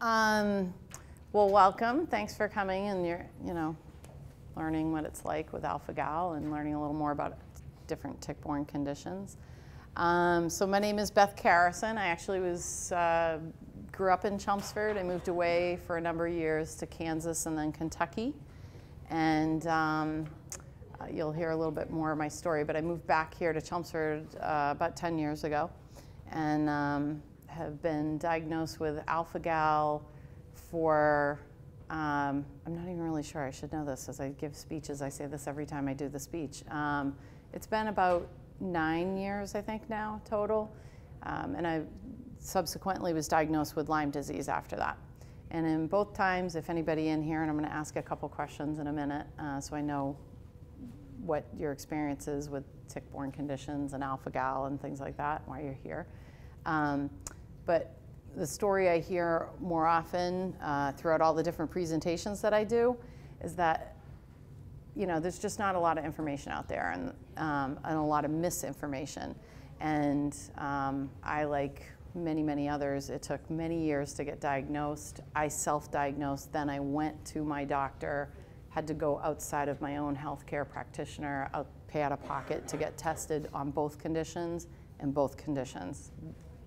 Um, well, welcome. Thanks for coming and you're, you know, learning what it's like with alpha-gal and learning a little more about different tick-borne conditions. Um, so my name is Beth Carrison. I actually was uh, grew up in Chelmsford. I moved away for a number of years to Kansas and then Kentucky, and um, uh, you'll hear a little bit more of my story. But I moved back here to Chelmsford uh, about 10 years ago, and um, have been diagnosed with alpha-gal for, um, I'm not even really sure, I should know this as I give speeches, I say this every time I do the speech. Um, it's been about nine years, I think now, total. Um, and I subsequently was diagnosed with Lyme disease after that. And in both times, if anybody in here, and I'm gonna ask a couple questions in a minute, uh, so I know what your experience is with tick-borne conditions and alpha-gal and things like that, why you're here. Um, but the story I hear more often uh, throughout all the different presentations that I do is that you know there's just not a lot of information out there and, um, and a lot of misinformation. And um, I, like many, many others, it took many years to get diagnosed. I self-diagnosed, then I went to my doctor, had to go outside of my own healthcare practitioner, out, pay out of pocket to get tested on both conditions, and both conditions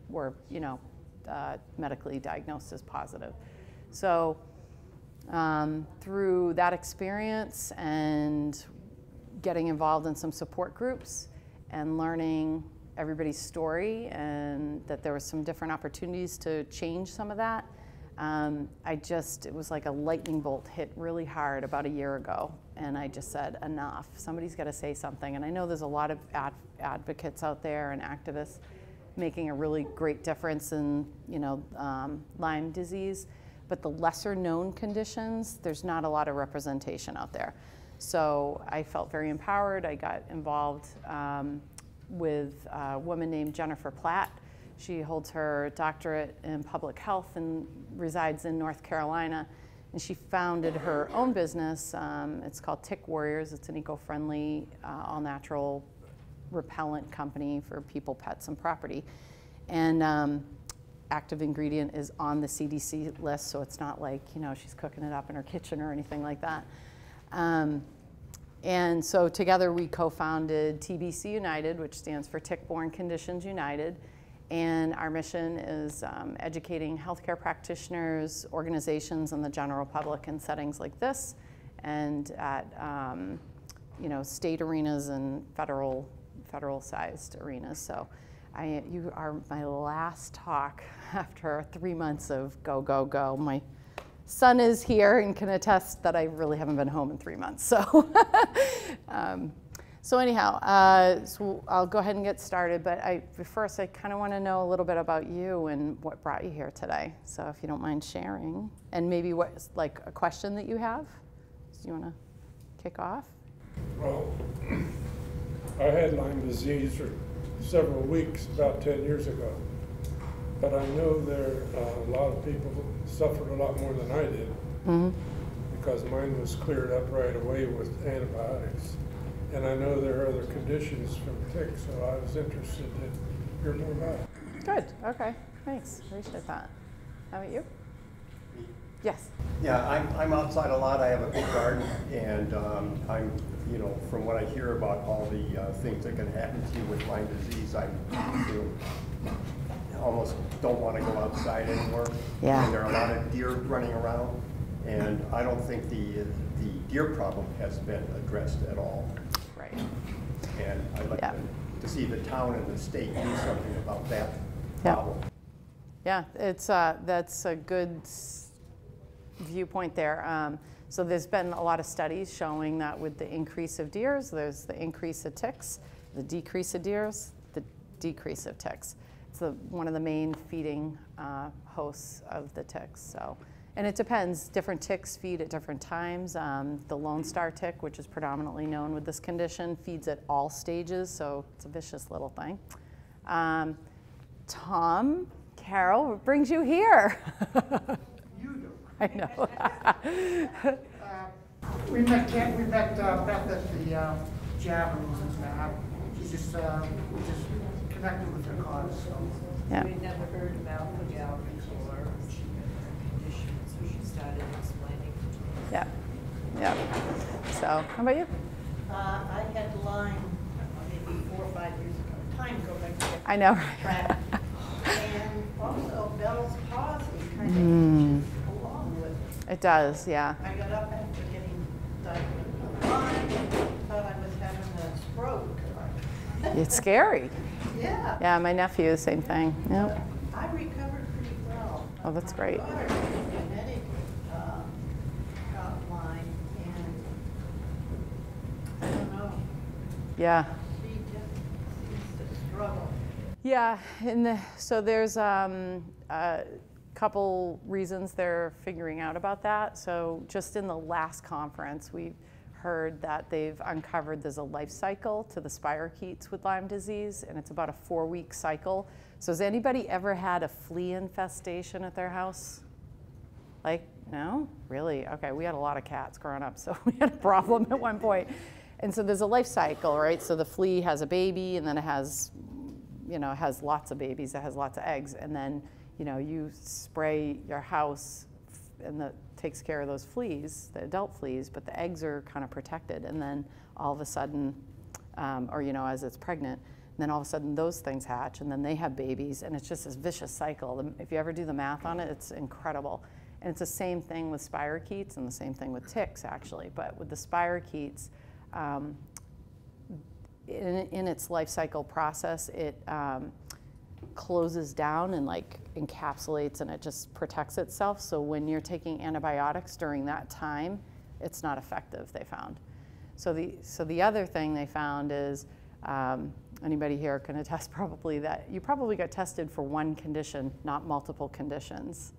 were, you know, uh, medically diagnosed as positive. So um, through that experience and getting involved in some support groups and learning everybody's story and that there were some different opportunities to change some of that, um, I just, it was like a lightning bolt hit really hard about a year ago. And I just said, enough. Somebody's got to say something. And I know there's a lot of ad advocates out there and activists making a really great difference in you know um, Lyme disease, but the lesser known conditions, there's not a lot of representation out there. So I felt very empowered. I got involved um, with a woman named Jennifer Platt. She holds her doctorate in public health and resides in North Carolina. And she founded her own business. Um, it's called Tick Warriors. It's an eco-friendly, uh, all-natural repellent company for people, pets, and property. And um, active ingredient is on the CDC list, so it's not like, you know, she's cooking it up in her kitchen or anything like that. Um, and so together we co-founded TBC United, which stands for Tick-Borne Conditions United. And our mission is um, educating healthcare practitioners, organizations, and the general public in settings like this, and at um, you know state arenas and federal federal-sized arenas. So I, you are my last talk after three months of go, go, go. My son is here and can attest that I really haven't been home in three months. So, um, so anyhow, uh, so I'll go ahead and get started. But I, first, I kind of want to know a little bit about you and what brought you here today. So if you don't mind sharing, and maybe what like a question that you have. Do you want to kick off? Well, I had Lyme disease for several weeks about 10 years ago. But I know there uh, a lot of people who suffered a lot more than I did mm -hmm. because mine was cleared up right away with antibiotics. And I know there are other conditions from ticks, so I was interested to hear more about it. Good. Okay. Thanks. Appreciate that. How about you? Yes. Yeah, I'm, I'm outside a lot. I have a big garden, and um, I'm you know, from what I hear about all the uh, things that can happen to you with Lyme disease, I you know, almost don't want to go outside anymore. Yeah. And there are a lot of deer running around, and I don't think the the deer problem has been addressed at all. Right. And I'd like yeah. to, to, see the town and the state do something about that yeah. problem. Yeah, it's uh, that's a good viewpoint there. Um, so there's been a lot of studies showing that with the increase of deers, there's the increase of ticks, the decrease of deers, the decrease of ticks. It's the, one of the main feeding uh, hosts of the ticks. So, and it depends. Different ticks feed at different times. Um, the Lone Star tick, which is predominantly known with this condition, feeds at all stages. So it's a vicious little thing. Um, Tom, Carol, what brings you here? I know. uh, we met Ken, we met uh, Beth at the uh, Javelins and that. She just uh, we just connected with her cause. So. Yeah. We'd never heard about the gal before. so she started explaining. Yeah, yeah. So, how about you? Uh, I had Lyme maybe four or five years ago, time ago, like. I know. Track. And also Bell's palsy kind of Mm. Hinges along with it. Does, yeah. I got up after getting diagnosed with thought I was having a stroke. It's scary. Yeah. Yeah, my nephew, same thing. Yep. I recovered pretty well. Oh, that's My great. daughter, genetically, got Lyme, and I don't know, Yeah. she just seems to struggle. Yeah, and the, so there's um, a couple reasons they're figuring out about that. So just in the last conference, we heard that they've uncovered there's a life cycle to the spirochetes with Lyme disease, and it's about a four-week cycle. So has anybody ever had a flea infestation at their house? Like, no? Really? Okay, we had a lot of cats growing up, so we had a problem at one point. And so there's a life cycle, right? So the flea has a baby, and then it has, you know, has lots of babies, it has lots of eggs, and then, you know, you spray your house, and that takes care of those fleas, the adult fleas, but the eggs are kind of protected, and then all of a sudden, um, or you know, as it's pregnant, then all of a sudden those things hatch, and then they have babies, and it's just this vicious cycle. If you ever do the math on it, it's incredible. And it's the same thing with spirochetes and the same thing with ticks, actually. But with the spirochetes, um, in, in its life cycle process, it um, closes down and like encapsulates and it just protects itself. So when you're taking antibiotics during that time, it's not effective, they found. So the, so the other thing they found is um, anybody here can attest probably that you probably got tested for one condition, not multiple conditions.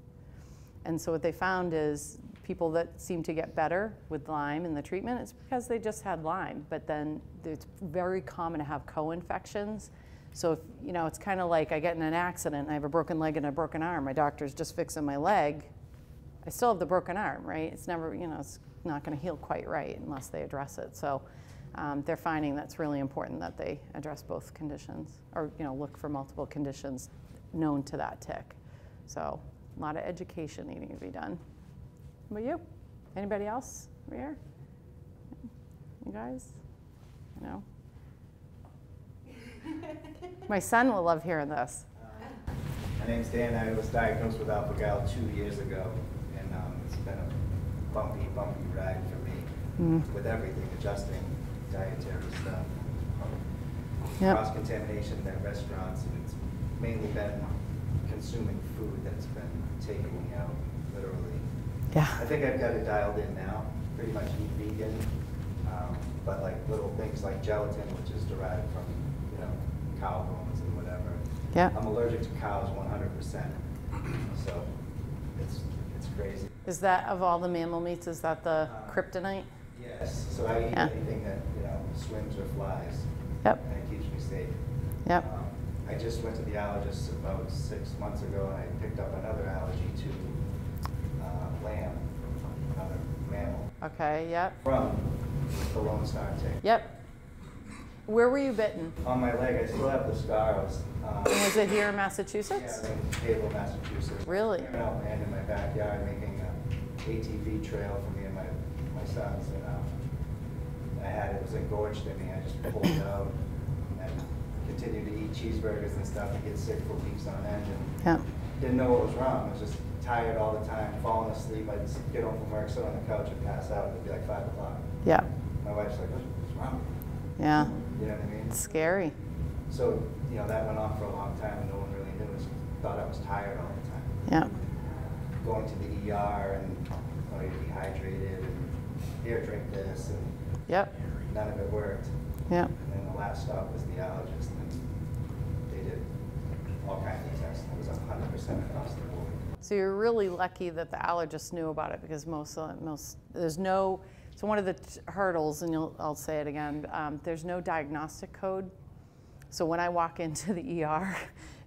And so what they found is people that seem to get better with Lyme in the treatment, it's because they just had Lyme. But then it's very common to have co-infections. So if, you know, it's kind of like I get in an accident and I have a broken leg and a broken arm. My doctor's just fixing my leg. I still have the broken arm, right? It's never, you know, it's not going to heal quite right unless they address it. So um, they're finding that's really important that they address both conditions or, you know, look for multiple conditions known to that tick. So a lot of education needing to be done. How about you? Anybody else over here? You guys? No? My son will love hearing this. My name's Dan. I was diagnosed with alpha gal two years ago, and um, it's been a bumpy, bumpy ride for me Mm. with everything, adjusting dietary stuff, Yep. cross contamination at restaurants, and it's mainly been consuming food that's been taking me out, literally. Yeah. I think I've got it dialed in now. Pretty much eat vegan, um, but like little things like gelatin, which is derived from cow bones and whatever. Yeah. I'm allergic to cows 100%. So it's it's crazy. Is that of all the mammal meats? Is that the kryptonite? Yes. So I eat Yeah. anything that you know swims or flies. Yep. And it keeps me safe. Yep. Um, I just went to the allergist about six months ago, and I picked up another allergy to uh, lamb, another mammal, Okay. Yep. from the Lone Star tick. Yep. Where were you bitten? On my leg, I still have the scars. Um, was it here in Massachusetts? I'm in Haverhill, Massachusetts. Really? Clearing out land in my backyard, making an ATV trail for me and my, my sons, and, um, I had, it was engorged in me, I just pulled it out, and continued to eat cheeseburgers and stuff, and get sick for weeks on end, and Yeah. didn't know what was wrong, I was just tired all the time, falling asleep, I'd get home from work, sit on the couch and pass out, it'd be like five o'clock. Yeah. My wife's like, "What's- what's wrong? Yeah. You know what I mean? It's scary. So, you know, that went on for a long time, and no one really knew, Just thought I was tired all the time Yeah. going to the ER and oh, you're dehydrated and here, drink this, and Yep. none of it worked. Yep. And then the last stop was the allergist, and they did all kinds of tests, and it was hundred percent across the board. So you're really lucky that the allergist knew about it because most, most there's no. So one of the t- hurdles, and you'll, I'll say it again. Um, there's no diagnostic code. So when I walk into the ER,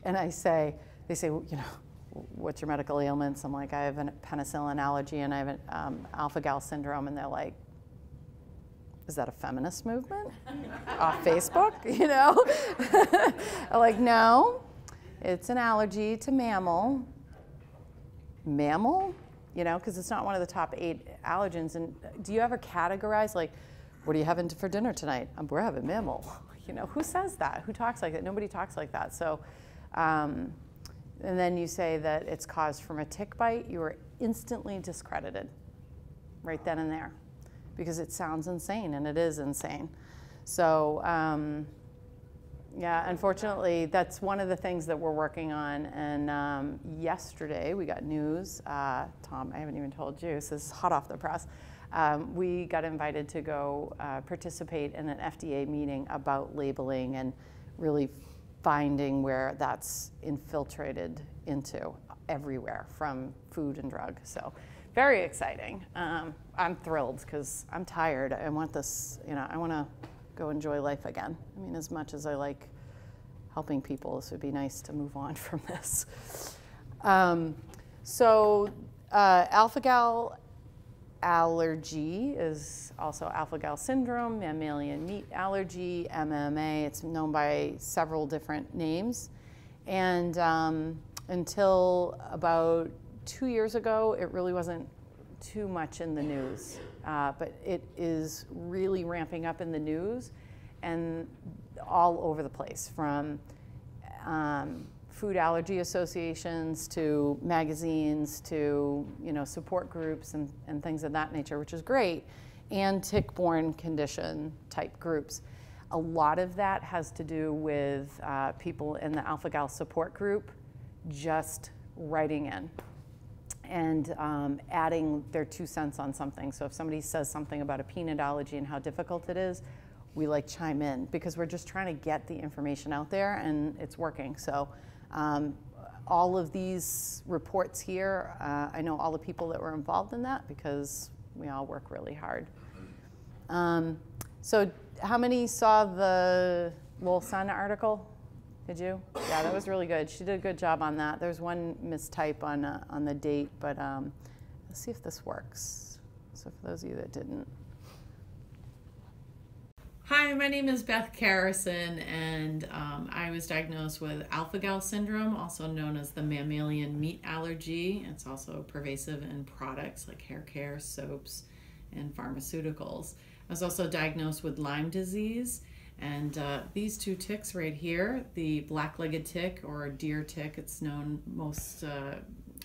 and I say, they say, you know, what's your medical ailments? I'm like, I have a penicillin allergy and I have an um, alpha-gal syndrome, and they're like, is that a feminist movement off Facebook? You know, I'm like, no, it's an allergy to mammal mammal? You know, because it's not one of the top eight allergens. And do you ever categorize, like, what are you having for dinner tonight? Um, we're having mammal. You know, who says that? Who talks like that? Nobody talks like that. So, um, and then you say that it's caused from a tick bite, you are instantly discredited right then and there because it sounds insane and it is insane. So, um, yeah, unfortunately, that's one of the things that we're working on. And um, yesterday we got news. Uh, Tom, I haven't even told you, so this is hot off the press. Um, we got invited to go uh, participate in an FDA meeting about labeling and really finding where that's infiltrated into everywhere from food and drug. So very exciting. Um, I'm thrilled because I'm tired. I want this, you know, I want to go enjoy life again. I mean, as much as I like helping people, this would be nice to move on from this. Um, so uh, alpha-gal allergy is also alpha-gal syndrome, mammalian meat allergy, MMA. It's known by several different names. And um, until about two years ago, it really wasn't too much in the news. Uh, but it is really ramping up in the news and all over the place from um, food allergy associations to magazines to you know support groups and, and things of that nature, which is great, and tick-borne condition type groups. A lot of that has to do with uh, people in the alpha-gal support group just writing in and um, adding their two cents on something. So if somebody says something about a peanut allergy and how difficult it is, we like chime in because we're just trying to get the information out there and it's working. So um, all of these reports here, uh, I know all the people that were involved in that because we all work really hard. Um, so how many saw the Lowell Sun article? Did you? Yeah, that was really good. She did a good job on that. There's one mistype on, uh, on the date, but um, let's see if this works. So for those of you that didn't. Hi, my name is Beth Carrison, and um, I was diagnosed with alpha gal syndrome, also known as the mammalian meat allergy. It's also pervasive in products like hair care, soaps, and pharmaceuticals. I was also diagnosed with Lyme disease, and uh, these two ticks right here the black legged tick or deer tick, it's known most uh,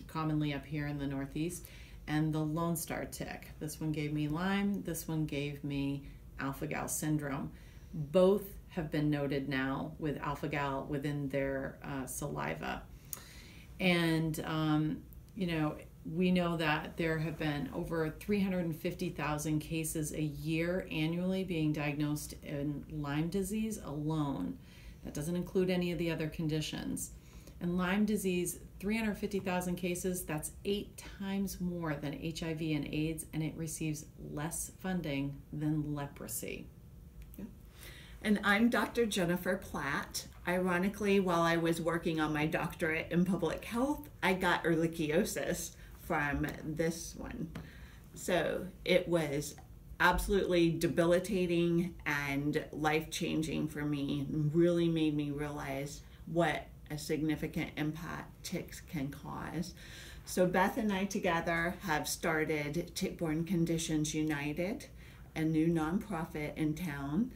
commonly up here in the Northeast, and the Lone Star tick. This one gave me Lyme, this one gave me alpha gal syndrome. Both have been noted now with alpha gal within their uh, saliva. And, um, you know, we know that there have been over 350,000 cases a year annually being diagnosed in Lyme disease alone. That doesn't include any of the other conditions. And Lyme disease, 350,000 cases, that's eight times more than HIV and AIDS, and it receives less funding than leprosy. Yeah. And I'm Dr. Jennifer Platt. Ironically, while I was working on my doctorate in public health, I got ehrlichiosis from this one. So it was absolutely debilitating and life changing for me, really made me realize what a significant impact ticks can cause. So Beth and I together have started Tick-Borne Conditions United, a new nonprofit in town.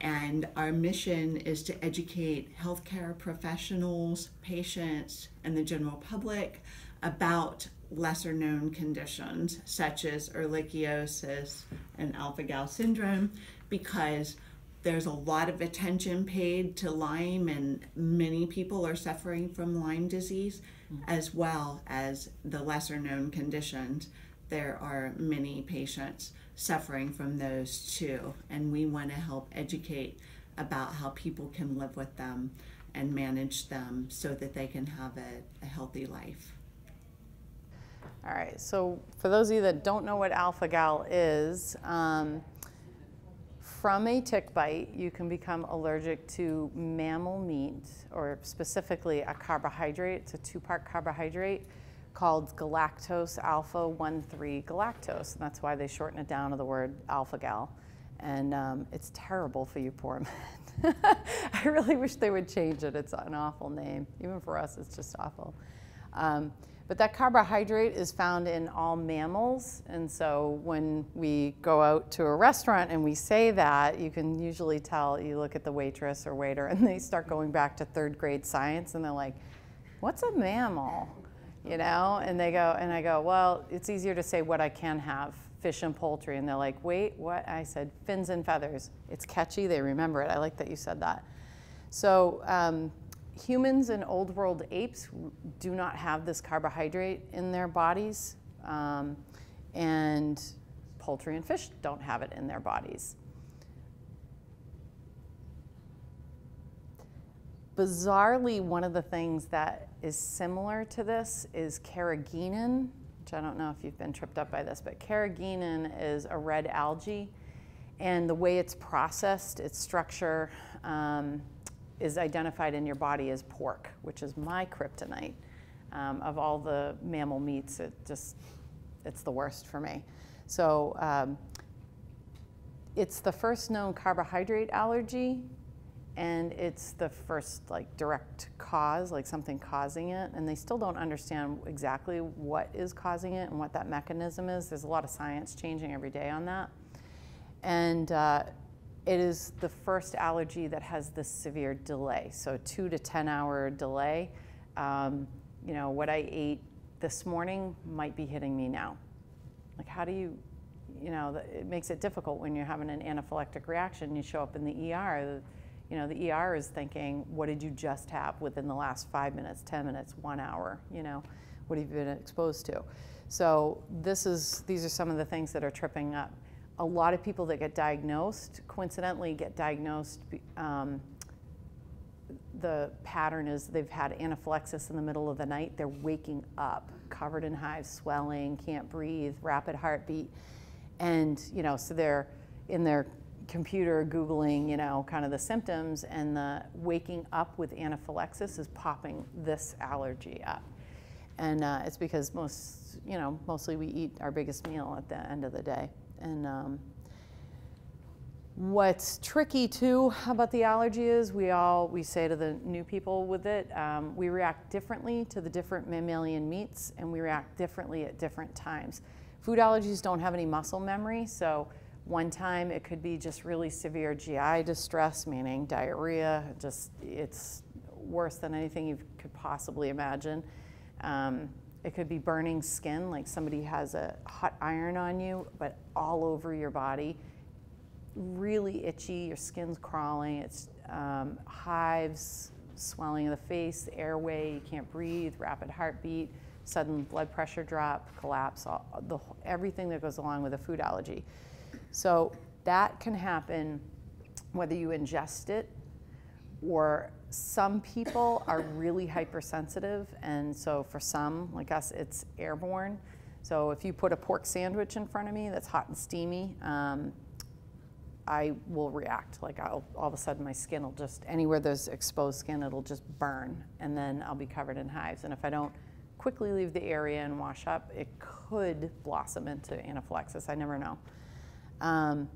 And our mission is to educate healthcare professionals, patients, and the general public about lesser known conditions such as ehrlichiosis and alpha gal syndrome because there's a lot of attention paid to Lyme, and many people are suffering from Lyme disease, mm-hmm. as well as the lesser known conditions. There are many patients suffering from those too, and we want to help educate about how people can live with them and manage them so that they can have a, a healthy life. All right, so for those of you that don't know what alpha gal is, um, from a tick bite, you can become allergic to mammal meat, or specifically a carbohydrate. It's a two-part carbohydrate called galactose alpha 1,3 galactose, and that's why they shorten it down to the word alpha-gal. And um, it's terrible for you poor men. I really wish they would change it. It's an awful name. Even for us, it's just awful. Um, but that carbohydrate is found in all mammals. And so when we go out to a restaurant and we say that, you can usually tell, you look at the waitress or waiter and they start going back to third grade science and they're like, what's a mammal? You know, and they go, and I go, well, it's easier to say what I can have, fish and poultry. And they're like, wait, what? I said, fins and feathers. It's catchy, they remember it. I like that you said that. So um, humans and old world apes do not have this carbohydrate in their bodies, um, and poultry and fish don't have it in their bodies. Bizarrely, one of the things that is similar to this is carrageenan, which I don't know if you've been tripped up by this, but carrageenan is a red algae, and the way it's processed, its structure, um, is identified in your body as pork, which is my kryptonite. Um, of all the mammal meats, it just, it's the worst for me. So um, it's the first known carbohydrate allergy, and it's the first like direct cause, like something causing it. And they still don't understand exactly what is causing it and what that mechanism is. There's a lot of science changing every day on that. And uh, it is the first allergy that has this severe delay, so two to 10 hour delay. Um, you know, what I ate this morning might be hitting me now. Like, how do you, you know, it makes it difficult when you're having an anaphylactic reaction. You show up in the ER, you know, the ER is thinking, what did you just have within the last five minutes, 10 minutes, one hour, you know, what have you been exposed to? So this is, these are some of the things that are tripping up a lot of people that get diagnosed, coincidentally, get diagnosed. Um, the pattern is they've had anaphylaxis in the middle of the night. They're waking up, covered in hives, swelling, can't breathe, rapid heartbeat, and you know, so they're in their computer googling, you know, kind of the symptoms, and the waking up with anaphylaxis is popping this allergy up, and uh, it's because most, you know, mostly we eat our biggest meal at the end of the day. And um, what's tricky too about the allergy is we all, we say to the new people with it, um, we react differently to the different mammalian meats and we react differently at different times. Food allergies don't have any muscle memory, so one time it could be just really severe GI distress, meaning diarrhea, just it's worse than anything you could possibly imagine. Um, it could be burning skin, like somebody has a hot iron on you, but all over your body. Really itchy, your skin's crawling, it's um, hives, swelling of the face, the airway, you can't breathe, rapid heartbeat, sudden blood pressure drop, collapse, all, the, everything that goes along with a food allergy. So that can happen whether you ingest it or some people are really hypersensitive, and so for some, like us, it's airborne. So if you put a pork sandwich in front of me that's hot and steamy, um, I will react. Like I'll, all of a sudden my skin will just, anywhere there's exposed skin, it'll just burn, and then I'll be covered in hives. And if I don't quickly leave the area and wash up, it could blossom into anaphylaxis. I never know. Um,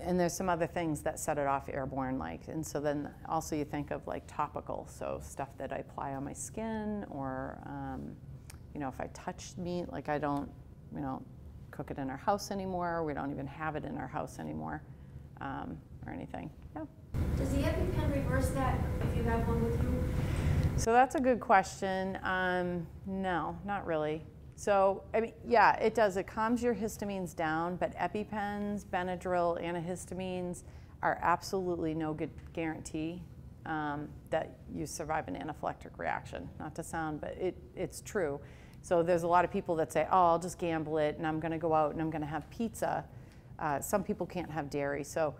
and there's some other things that set it off airborne like and so then also you think of like topical so stuff that i apply on my skin or um, you know if i touch meat like i don't you know cook it in our house anymore we don't even have it in our house anymore um, or anything. Yeah. Does the epipen reverse that if you have one with you? So that's a good question. Um, no not really so, I mean, yeah, it does. It calms your histamines down, but EpiPens, Benadryl, antihistamines are absolutely no good guarantee um, that you survive an anaphylactic reaction. Not to sound, but it, it's true. So there's a lot of people that say, oh, I'll just gamble it and I'm going to go out and I'm going to have pizza. Uh, some people can't have dairy, so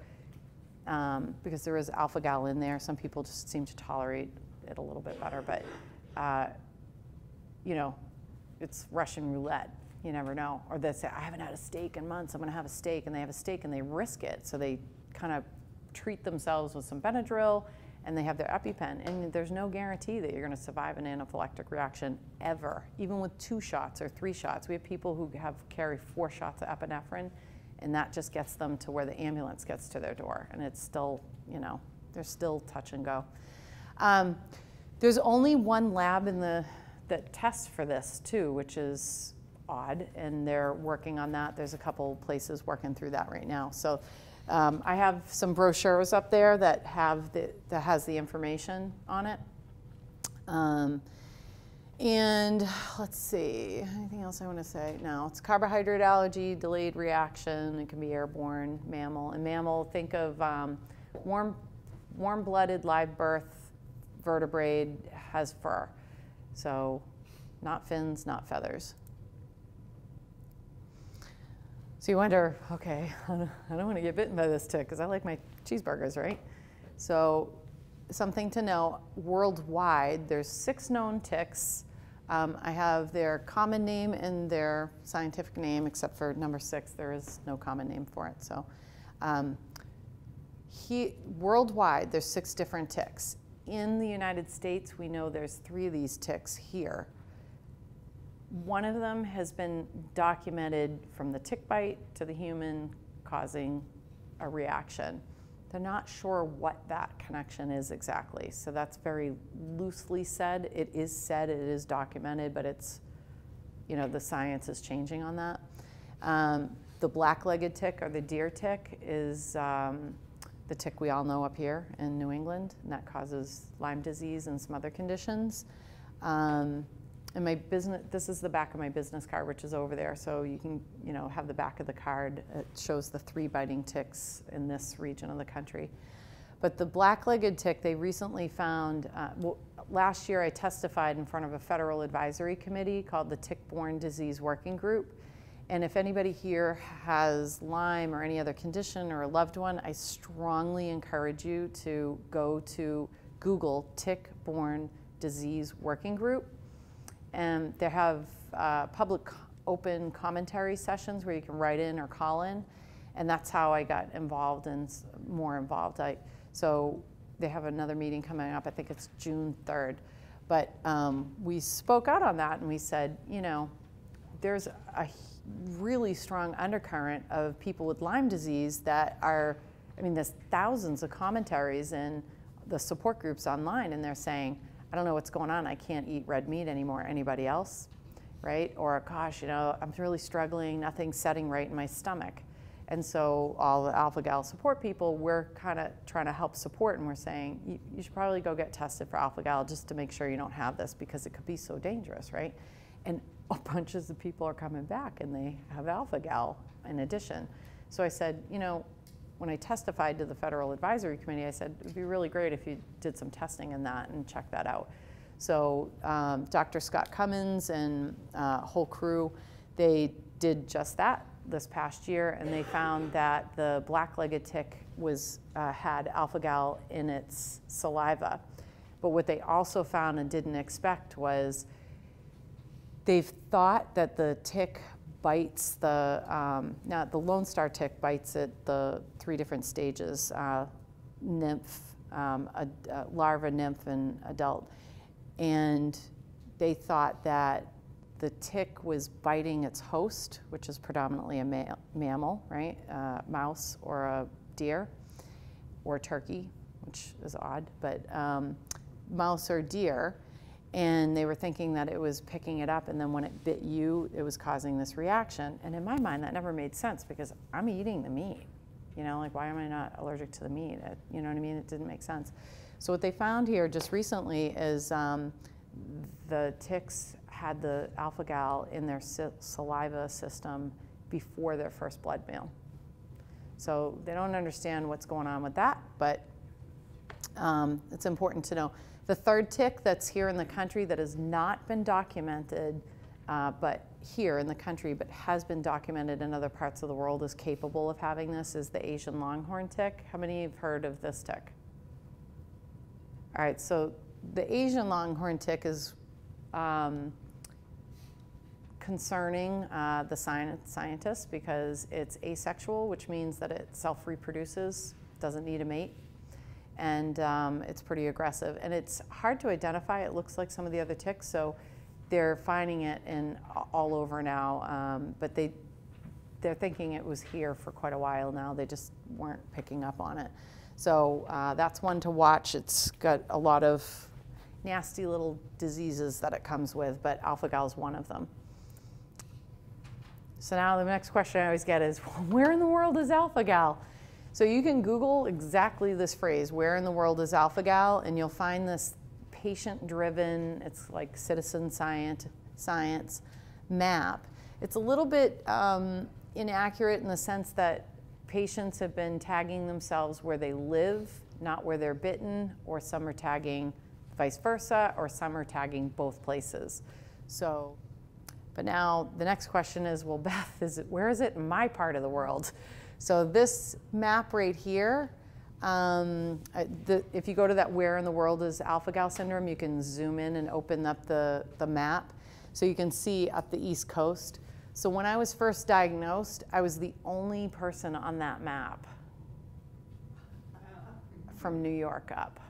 um, because there is alpha gal in there, some people just seem to tolerate it a little bit better. But uh, you know, it's Russian roulette. You never know. Or they say, I haven't had a steak in months. I'm going to have a steak. And they have a steak and they risk it. So they kind of treat themselves with some Benadryl and they have their EpiPen. And there's no guarantee that you're going to survive an anaphylactic reaction ever, even with two shots or three shots. We have people who have carry four shots of epinephrine and that just gets them to where the ambulance gets to their door. And it's still, you know, they're still touch and go. Um, there's only one lab in the that test for this too, which is odd, and they're working on that. There's a couple places working through that right now. So um, I have some brochures up there that have the, that has the information on it. Um, and let's see, anything else I want to say? No, it's carbohydrate allergy, delayed reaction. It can be airborne, mammal. And mammal, think of um, warm, warm-blooded live birth vertebrate has fur. So not fins, not feathers. So you wonder, okay, I don't want to get bitten by this tick because I like my cheeseburgers, right? So something to know, worldwide, there's six known ticks. Um, I have their common name and their scientific name, except for number six, there is no common name for it. So um, he, worldwide, there's six different ticks. In the United States, we know there's three of these ticks here. One of them has been documented from the tick bite to the human causing a reaction. They're not sure what that connection is exactly. So that's very loosely said. It is said, it is documented, but it's, you know, the science is changing on that. Um, the black-legged tick or the deer tick is um, the tick we all know up here in New England, and that causes Lyme disease and some other conditions. Um, and my business, this is the back of my business card, which is over there. So you can, you know, have the back of the card. It shows the three biting ticks in this region of the country. But the black-legged tick, they recently found, uh, well, last year I testified in front of a federal advisory committee called the Tick-Borne Disease Working Group. And if anybody here has Lyme or any other condition or a loved one, I strongly encourage you to go to Google Tick-Borne Disease Working Group and they have uh, public open commentary sessions where you can write in or call in. And that's how I got involved and more involved. I, so they have another meeting coming up, I think it's June 3rd. But um, we spoke out on that and we said, you know, there's a really strong undercurrent of people with Lyme disease that are, I mean, there's thousands of commentaries in the support groups online, and they're saying, I don't know what's going on. I can't eat red meat anymore. Anybody else? Right? Or, gosh, you know, I'm really struggling. Nothing's setting right in my stomach. And so all the alpha gal support people, we're kind of trying to help support, and we're saying you, you, should probably go get tested for alpha gal just to make sure you don't have this because it could be so dangerous, right? And bunches of people are coming back and they have alpha gal in addition. So I said, you know, when I testified to the Federal Advisory Committee, I said it would be really great if you did some testing in that and check that out. So um, Dr. Scott Commins and uh, whole crew, they did just that this past year, and they found that the black-legged tick was uh, had alpha-gal in its saliva. But what they also found and didn't expect was they've thought that the tick bites the, um, now the Lone Star tick bites at the three different stages, uh, nymph, um, a, a larva, nymph, and adult. And they thought that the tick was biting its host, which is predominantly a ma mammal, right? Uh, mouse or a deer or turkey, which is odd, but um, mouse or deer and they were thinking that it was picking it up and then when it bit you it was causing this reaction. And in my mind that never made sense because i'm eating the meat you know like why am i not allergic to the meat? It, you know what i mean? It didn't make sense. So what they found here just recently is um, the ticks had the alpha gal in their saliva system before their first blood meal. So they don't understand what's going on with that but um, it's important to know the third tick that's here in the country that has not been documented, uh, but here in the country, but has been documented in other parts of the world is capable of having this is the Asian longhorn tick. How many have heard of this tick? All right, so the Asian longhorn tick is um, concerning uh, the scientists because it's asexual, which means that it self-reproduces, doesn't need a mate and um, it's pretty aggressive. And it's hard to identify. It looks like some of the other ticks, so they're finding it in all over now. Um, but they they're thinking it was here for quite a while now. They just weren't picking up on it. So uh, that's one to watch. It's got a lot of nasty little diseases that it comes with, but alpha gal is one of them. So now the next question I always get is, where in the world is alpha gal? So you can Google exactly this phrase, where in the world is alpha gal, and you'll find this patient-driven, it's like citizen science, science map. It's a little bit um, inaccurate in the sense that patients have been tagging themselves where they live, not where they're bitten, or some are tagging vice versa, or some are tagging both places. So, but now the next question is, well, Beth, is it, where is it in my part of the world? So this map right here, um, the, if you go to that where in the world is alpha-gal syndrome, you can zoom in and open up the, the map. So you can see up the East Coast. So when I was first diagnosed, I was the only person on that map from New York up.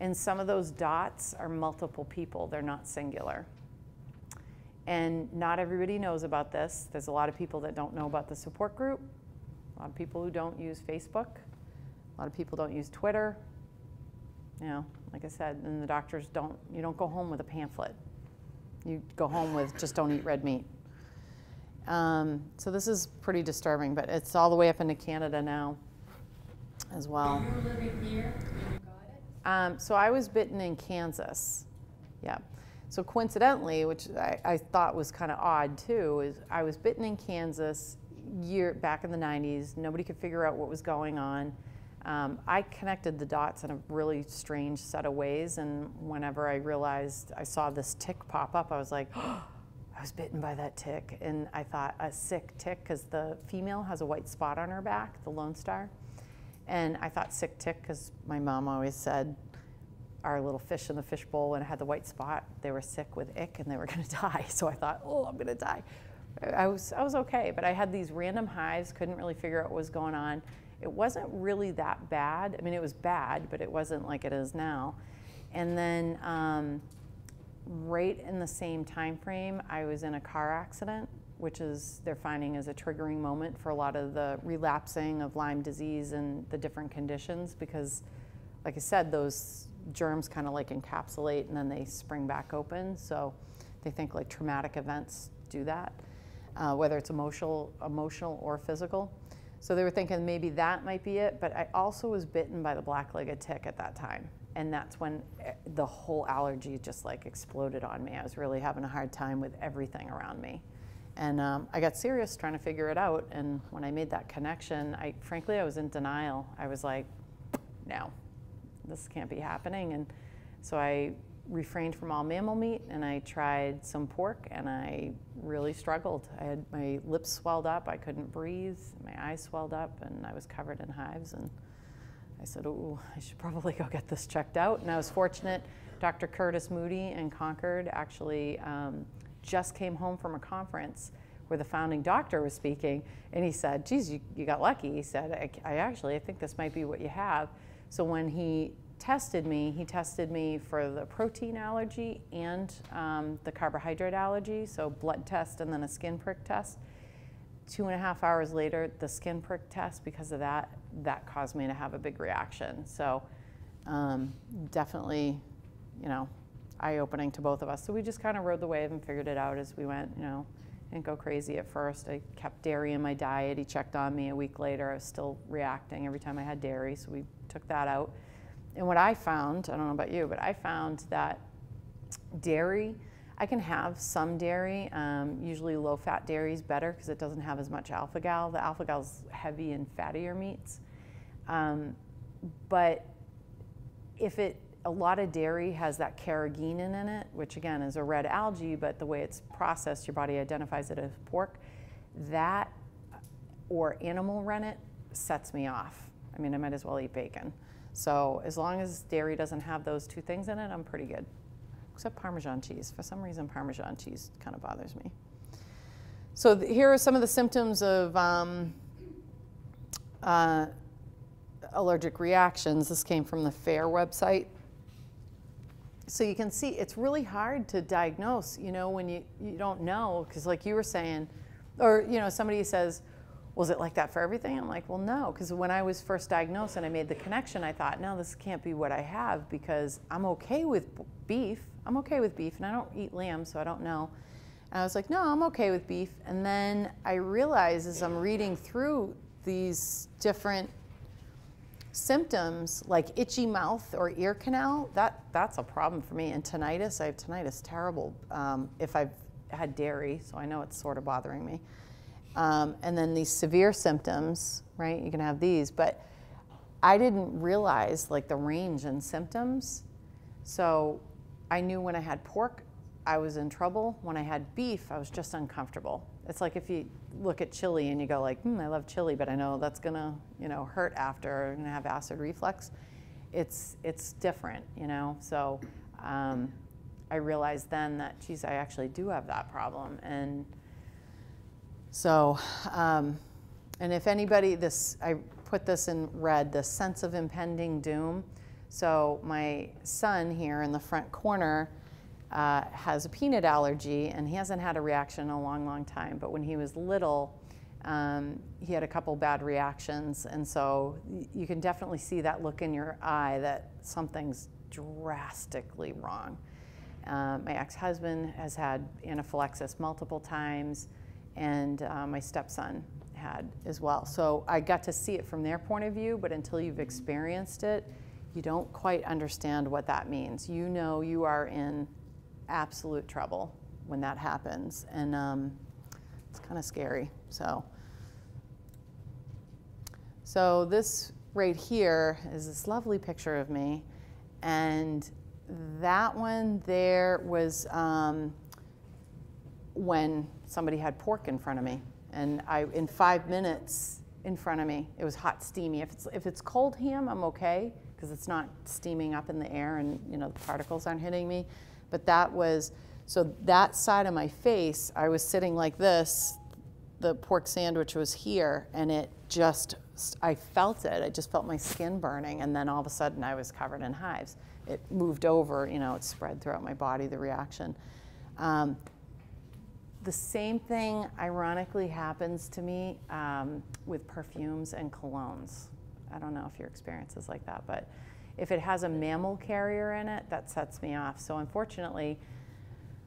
And some of those dots are multiple people, they're not singular. And not everybody knows about this. There's a lot of people that don't know about the support group, a lot of people who don't use Facebook, a lot of people don't use Twitter. You know, like I said, and the doctors don't, you don't go home with a pamphlet. You go home with just don't eat red meat. Um, so this is pretty disturbing, but it's all the way up into Canada now as well. You were living here you got it? Um, so I was bitten in Kansas. Yeah. So coincidentally, which I, I thought was kind of odd too, is I was bitten in Kansas year back in the 90s. Nobody could figure out what was going on. Um, I connected the dots in a really strange set of ways, and whenever I realized I saw this tick pop up, I was like, oh, I was bitten by that tick, and I thought a sick tick because the female has a white spot on her back, the Lone Star, and I thought sick tick because my mom always said our little fish in the fishbowl and had the white spot. They were sick with ick and they were going to die. So I thought, oh, I'm going to die. I was, I was okay, but I had these random hives, couldn't really figure out what was going on. It wasn't really that bad. I mean, it was bad, but it wasn't like it is now. And then um, right in the same time frame, I was in a car accident, which is they're finding is a triggering moment for a lot of the relapsing of Lyme disease and the different conditions because, like I said, those germs kind of like encapsulate and then they spring back open. So they think like traumatic events do that, uh, whether it's emotional, emotional or physical. So they were thinking maybe that might be it, but I also was bitten by the black-legged tick at that time. And that's when eh, the whole allergy just like exploded on me. I was really having a hard time with everything around me. And um, I got serious trying to figure it out. And when I made that connection, I frankly, I was in denial. I was like, no, this can't be happening. And so I refrained from all mammal meat and I tried some pork and I really struggled. I had my lips swelled up, I couldn't breathe, my eyes swelled up, and I was covered in hives. And I said, Oh, I should probably go get this checked out. And I was fortunate. Dr. Curtis Moody in Concord actually um, just came home from a conference where the founding doctor was speaking, and he said, "Geez, you, you got lucky." He said, I, "I actually, I think this might be what you have." So when he tested me, he tested me for the protein allergy and um, the carbohydrate allergy, so blood test and then a skin prick test. Two and a half hours later, the skin prick test, because of that, that caused me to have a big reaction. So um, definitely, you know, eye-opening to both of us. So we just kind of rode the wave and figured it out as we went, you know. Didn't go crazy at first. I kept dairy in my diet. He checked on me a week later. I was still reacting every time I had dairy, so we took that out. And what I found, I don't know about you, but I found that dairy, I can have some dairy. Um, usually low fat dairy is better because it doesn't have as much alpha gal. The alpha is heavy in fattier meats. Um, but if it, a lot of dairy has that carrageenan in it, which again is a red algae, but the way it's processed, your body identifies it as pork. That or animal rennet sets me off. I mean, I might as well eat bacon. So as long as dairy doesn't have those two things in it, I'm pretty good. Except Parmesan cheese. For some reason, Parmesan cheese kind of bothers me. So th- here are some of the symptoms of um, uh, allergic reactions. This came from the FARE website. So you can see it's really hard to diagnose, you know, when you, you don't know, because like you were saying, or, you know, somebody says, was it like that for everything? I'm like, well, no, because when I was first diagnosed and I made the connection, I thought, no, this can't be what I have because I'm okay with beef. I'm okay with beef, and I don't eat lamb, so I don't know. And I was like, no, I'm okay with beef. And then I realized as I'm reading through these different symptoms like itchy mouth or ear canal, that, that's a problem for me. And tinnitus, I have tinnitus terrible um, if I've had dairy, so I know it's sort of bothering me. Um, and then these severe symptoms, right? You can have these, but I didn't realize like the range in symptoms. So I knew when I had pork, I was in trouble. When I had beef, I was just uncomfortable. It's like if you look at chili and you go like, hmm, I love chili, but I know that's gonna, you know, hurt after. I'm have acid reflux. It's it's different, you know. So um, I realized then that, geez, I actually do have that problem, and so, um, and if anybody, this, I put this in red, the sense of impending doom. So my son here in the front corner uh, has a peanut allergy, and he hasn't had a reaction in a long, long time. But when he was little, um, he had a couple bad reactions, and so you can definitely see that look in your eye that something's drastically wrong. Uh, my ex-husband has had anaphylaxis multiple times and uh, my stepson had as well. So I got to see it from their point of view, but until you've experienced it, you don't quite understand what that means. You know you are in absolute trouble when that happens, and um, it's kind of scary. So, so this right here is this lovely picture of me, and that one there was um, when somebody had pork in front of me. And I, in five minutes in front of me, it was hot, steamy. If it's, if it's cold ham, I'm okay because it's not steaming up in the air and you know the particles aren't hitting me. But that was, so that side of my face, I was sitting like this. The pork sandwich was here and it just, I felt it. I just felt my skin burning. And then all of a sudden I was covered in hives. It moved over, you know, it spread throughout my body, the reaction. Um, the same thing, ironically, happens to me um, with perfumes and colognes. I don't know if your experience is like that, but if it has a mammal carrier in it, that sets me off. So unfortunately,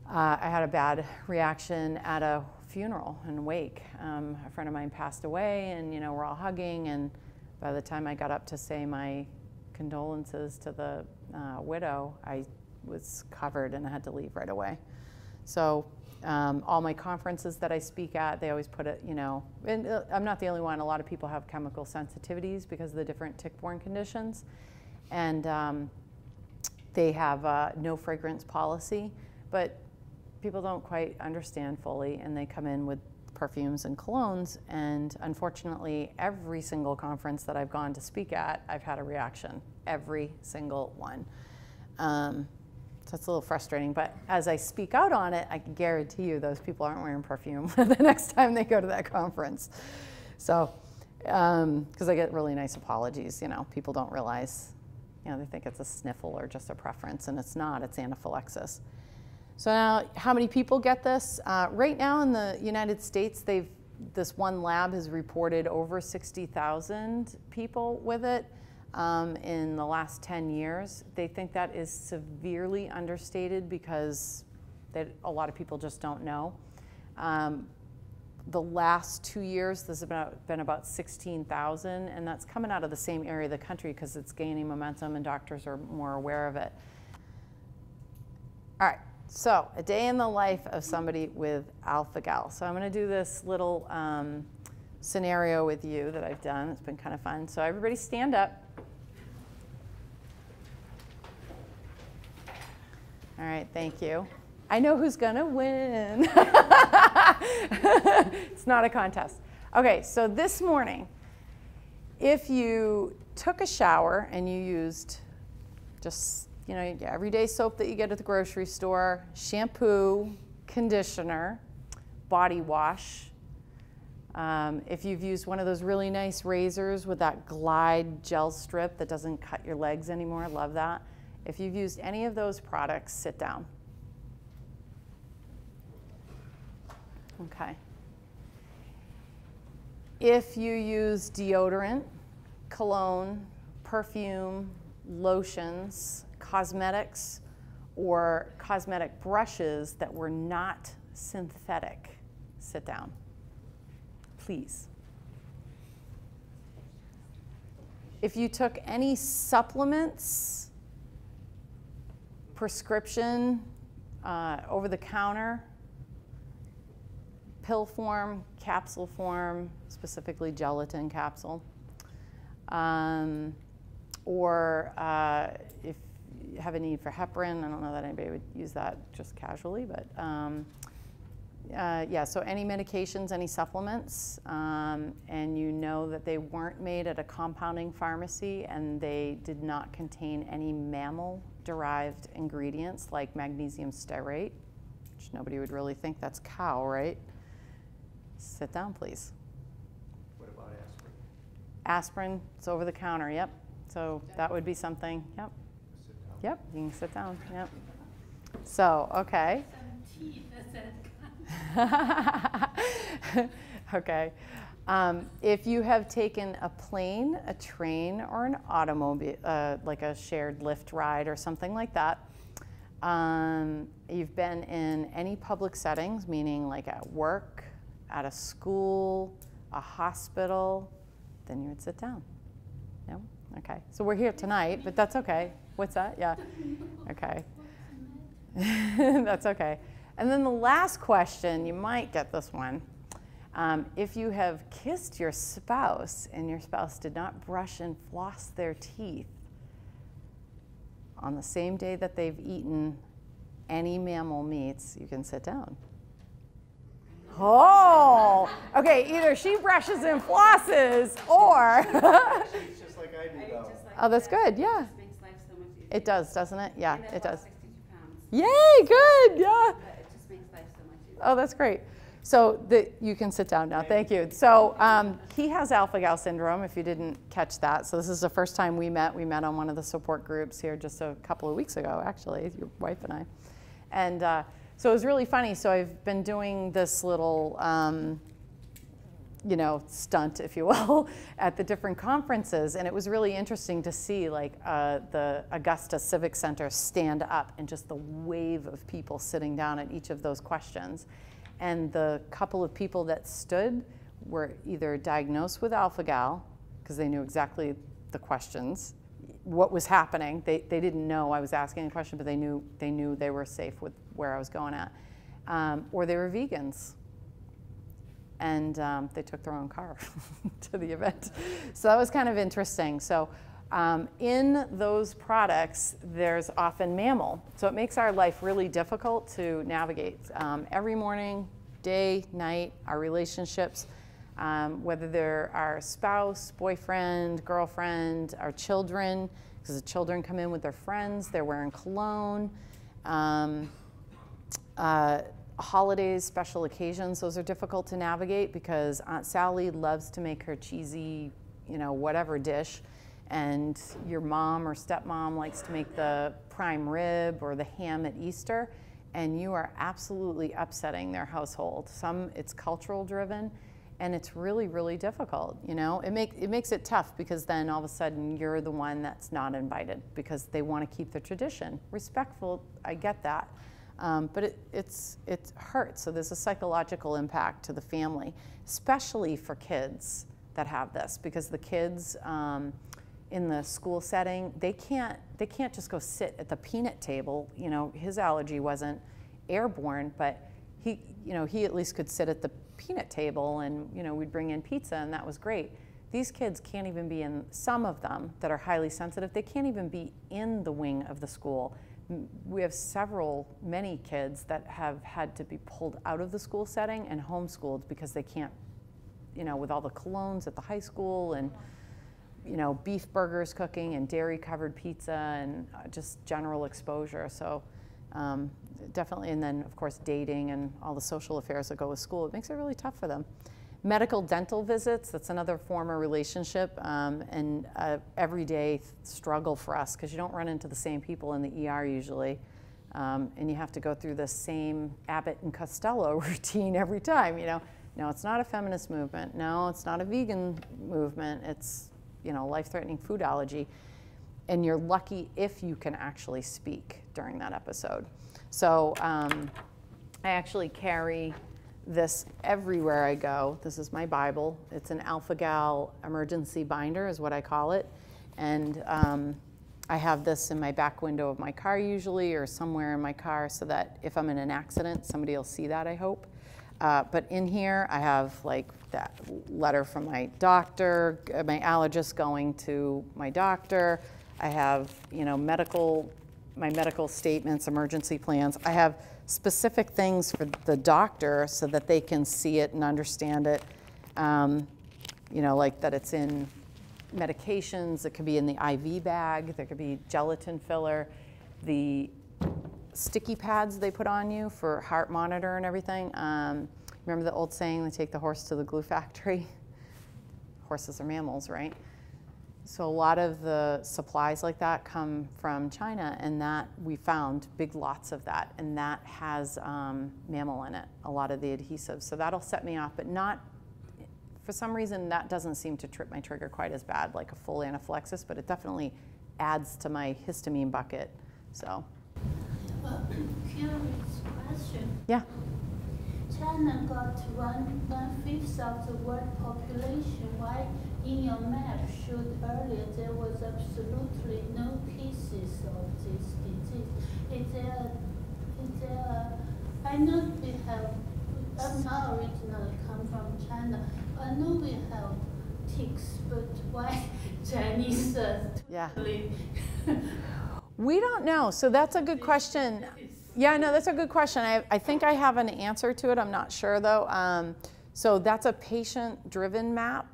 uh, I had a bad reaction at a funeral and wake. Um, a friend of mine passed away, and you know we're all hugging. And by the time I got up to say my condolences to the uh, widow, I was covered and I had to leave right away. So um, all my conferences that I speak at, they always put it, you know, and uh, I'm not the only one. A lot of people have chemical sensitivities because of the different tick-borne conditions. And um, they have no fragrance policy, but people don't quite understand fully, and they come in with perfumes and colognes. And unfortunately, every single conference that I've gone to speak at, I've had a reaction. Every single one. Um, it's a little frustrating, but as I speak out on it, I can guarantee you those people aren't wearing perfume the next time they go to that conference. So, because um, I get really nice apologies, you know, people don't realize, you know, they think it's a sniffle or just a preference, and it's not, it's anaphylaxis. So now, how many people get this? Uh, right now in the United States, they've, this one lab has reported over 60,000 people with it um, in the last 10 years. They think that is severely understated because that a lot of people just don't know. Um, the last two years, there's about, been about 16,000, and that's coming out of the same area of the country because it's gaining momentum and doctors are more aware of it. All right, so a day in the life of somebody with alpha-gal. So I'm going to do this little um, scenario with you that I've done. It's been kind of fun. So everybody stand up. All right, thank you. I know who's gonna win. it's not a contest. Okay, so this morning, if you took a shower and you used just, you know, everyday soap that you get at the grocery store, shampoo, conditioner, body wash, um, if you've used one of those really nice razors with that glide gel strip that doesn't cut your legs anymore, love that. If you've used any of those products, sit down. Okay. if you use deodorant, cologne, perfume, lotions, cosmetics, or cosmetic brushes that were not synthetic, sit down. Please. If you took any supplements, prescription, uh, over the counter, pill form, capsule form, specifically gelatin capsule, um, or uh, if you have a need for heparin, I don't know that anybody would use that just casually, but um, uh, yeah, so any medications, any supplements, um, and you know that they weren't made at a compounding pharmacy and they did not contain any mammal derived ingredients like magnesium stearate, which nobody would really think that's cow, right? Sit down, please. What about aspirin? Aspirin, it's over the counter, yep. So that would be something, yep. Sit down. Yep, you can sit down, yep. So, okay. okay. Um, if you have taken a plane, a train, or an automobile, uh, like a shared lift ride or something like that, um, you've been in any public settings, meaning like at work, at a school, a hospital, then you would sit down. No? Okay. So we're here tonight, but that's okay. What's that? Yeah. Okay. that's okay. And then the last question, you might get this one. Um, if you have kissed your spouse and your spouse did not brush and floss their teeth on the same day that they've eaten any mammal meats, you can sit down. Oh, okay, either she brushes and flosses or. She's just like I do though. oh, that's good, yeah. makes life so much easier. It does, doesn't it? Yeah, it does. Yay, good, yeah. but it just makes life so much easier. Oh, that's great. So the, you can sit down now. Thank you. So um, he has alpha-gal syndrome. If you didn't catch that, so this is the first time we met. We met on one of the support groups here just a couple of weeks ago, actually, your wife and I. And uh, so it was really funny. So I've been doing this little. Um, you know, stunt, if you will, at the different conferences. And it was really interesting to see like uh, the Augusta Civic Center stand up and just the wave of people sitting down at each of those questions. And the couple of people that stood were either diagnosed with alpha-gal, because they knew exactly the questions, what was happening. They, they didn't know I was asking a question, but they knew, they knew they were safe with where I was going at. Um, or they were vegans and um, they took their own car to the event. So that was kind of interesting. So um, in those products, there's often mammal. So it makes our life really difficult to navigate. Um, every morning, day, night, our relationships, um, whether they're our spouse, boyfriend, girlfriend, our children, because the children come in with their friends, they're wearing cologne. Um, uh, holidays, special occasions, those are difficult to navigate because Aunt Sally loves to make her cheesy, you know, whatever dish, and your mom or stepmom likes to make the prime rib or the ham at Easter, and you are absolutely upsetting their household. Some it's cultural driven, and it's really, really difficult. You know, it make it makes it tough because then all of a sudden you're the one that's not invited because they want to keep the tradition. Respectful, I get that. Um, but it, it's, it hurts. So there's a psychological impact to the family, especially for kids that have this, because the kids um, in the school setting, they can't, they can't just go sit at the peanut table. You know, his allergy wasn't airborne, but he, you know, he at least could sit at the peanut table and, you know, we'd bring in pizza and that was great. These kids can't even be in, some of them that are highly sensitive, they can't even be in the wing of the school we have several, many kids that have had to be pulled out of the school setting and homeschooled because they can't, you know, with all the colognes at the high school and, you know, beef burgers cooking and dairy covered pizza and uh, just general exposure. So um, definitely, and then of course dating and all the social affairs that go with school, it makes it really tough for them. Medical dental visits, that's another form of relationship um, and a everyday struggle for us because you don't run into the same people in the ER usually. Um, and you have to go through the same Abbott and Costello routine every time, you know. No, it's not a feminist movement. No, it's not a vegan movement. It's, you know, life-threatening food allergy. And you're lucky if you can actually speak during that episode. So um, I actually carry this everywhere I go. This is my Bible. It's an Alpha Gal emergency binder, is what I call it. And um, I have this in my back window of my car usually, or somewhere in my car, so that if I'm in an accident, somebody will see that, I hope. Uh, but in here, I have like that letter from my doctor, uh, my allergist going to my doctor. I have, you know, medical, my medical statements, emergency plans. I have specific things for the doctor so that they can see it and understand it. Um, you know, like that it's in medications, it could be in the IV bag, there could be gelatin filler, the sticky pads they put on you for heart monitor and everything. Um, remember the old saying, they take the horse to the glue factory? Horses are mammals, right? So a lot of the supplies like that come from China, and that we found big lots of that, and that has um, mammal in it, a lot of the adhesives. So that'll set me off, but not, for some reason, that doesn't seem to trip my trigger quite as bad, like a full anaphylaxis, but it definitely adds to my histamine bucket. So, curious question. yeah. China got one one fifth of the world population. Why in your map showed earlier there was absolutely no cases of this disease? Is there, is there, I know we have, I'm not originally come from China. I know we have ticks, but why Chinese uh, Yeah. We don't know. So that's a good question. Yeah, no, that's a good question. I, I think I have an answer to it. I'm not sure though. Um, so that's a patient driven map.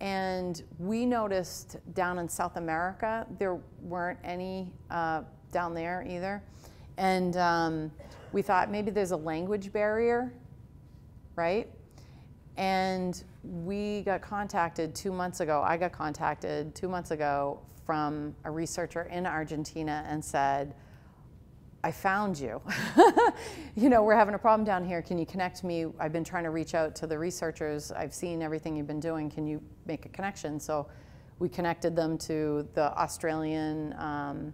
And we noticed down in South America, there weren't any uh, down there either. And um, we thought maybe there's a language barrier, right? And we got contacted two months ago. I got contacted two months ago from a researcher in Argentina and said, I found you. you know, we're having a problem down here. Can you connect me? I've been trying to reach out to the researchers. I've seen everything you've been doing. Can you make a connection? So we connected them to the Australian um,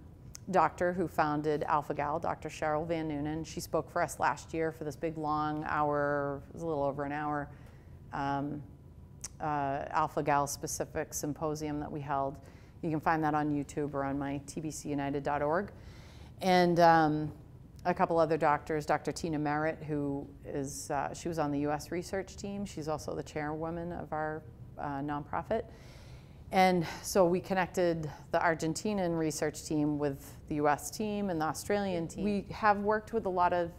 doctor who founded AlphaGal, Dr. Sheryl van Nunen. She spoke for us last year for this big long hour, it was a little over an hour, um, uh, AlphaGal specific symposium that we held. You can find that on YouTube or on my tbcunited.org. And um, a couple other doctors, Dr. Tina Merritt, who is, uh, she was on the US research team. She's also the chairwoman of our uh, nonprofit. And so we connected the Argentinian research team with the US team and the Australian team. We have worked with a lot of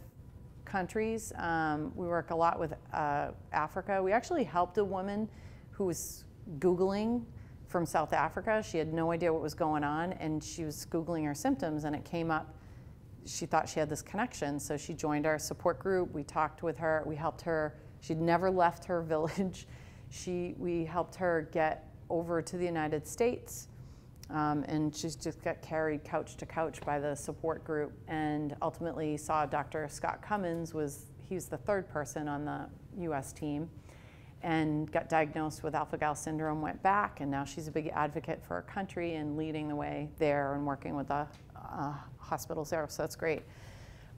countries. Um, we work a lot with uh, Africa. We actually helped a woman who was Googling from South Africa. She had no idea what was going on, and she was Googling her symptoms, and it came up. She thought she had this connection, so she joined our support group. We talked with her. We helped her. She'd never left her village. She, we helped her get over to the United States, um, and she's just got carried couch to couch by the support group, and ultimately saw Dr. Scott Commins was he was the third person on the U.S. team and got diagnosed with alpha-gal syndrome, went back, and now she's a big advocate for our country and leading the way there and working with the uh, hospitals there, so that's great.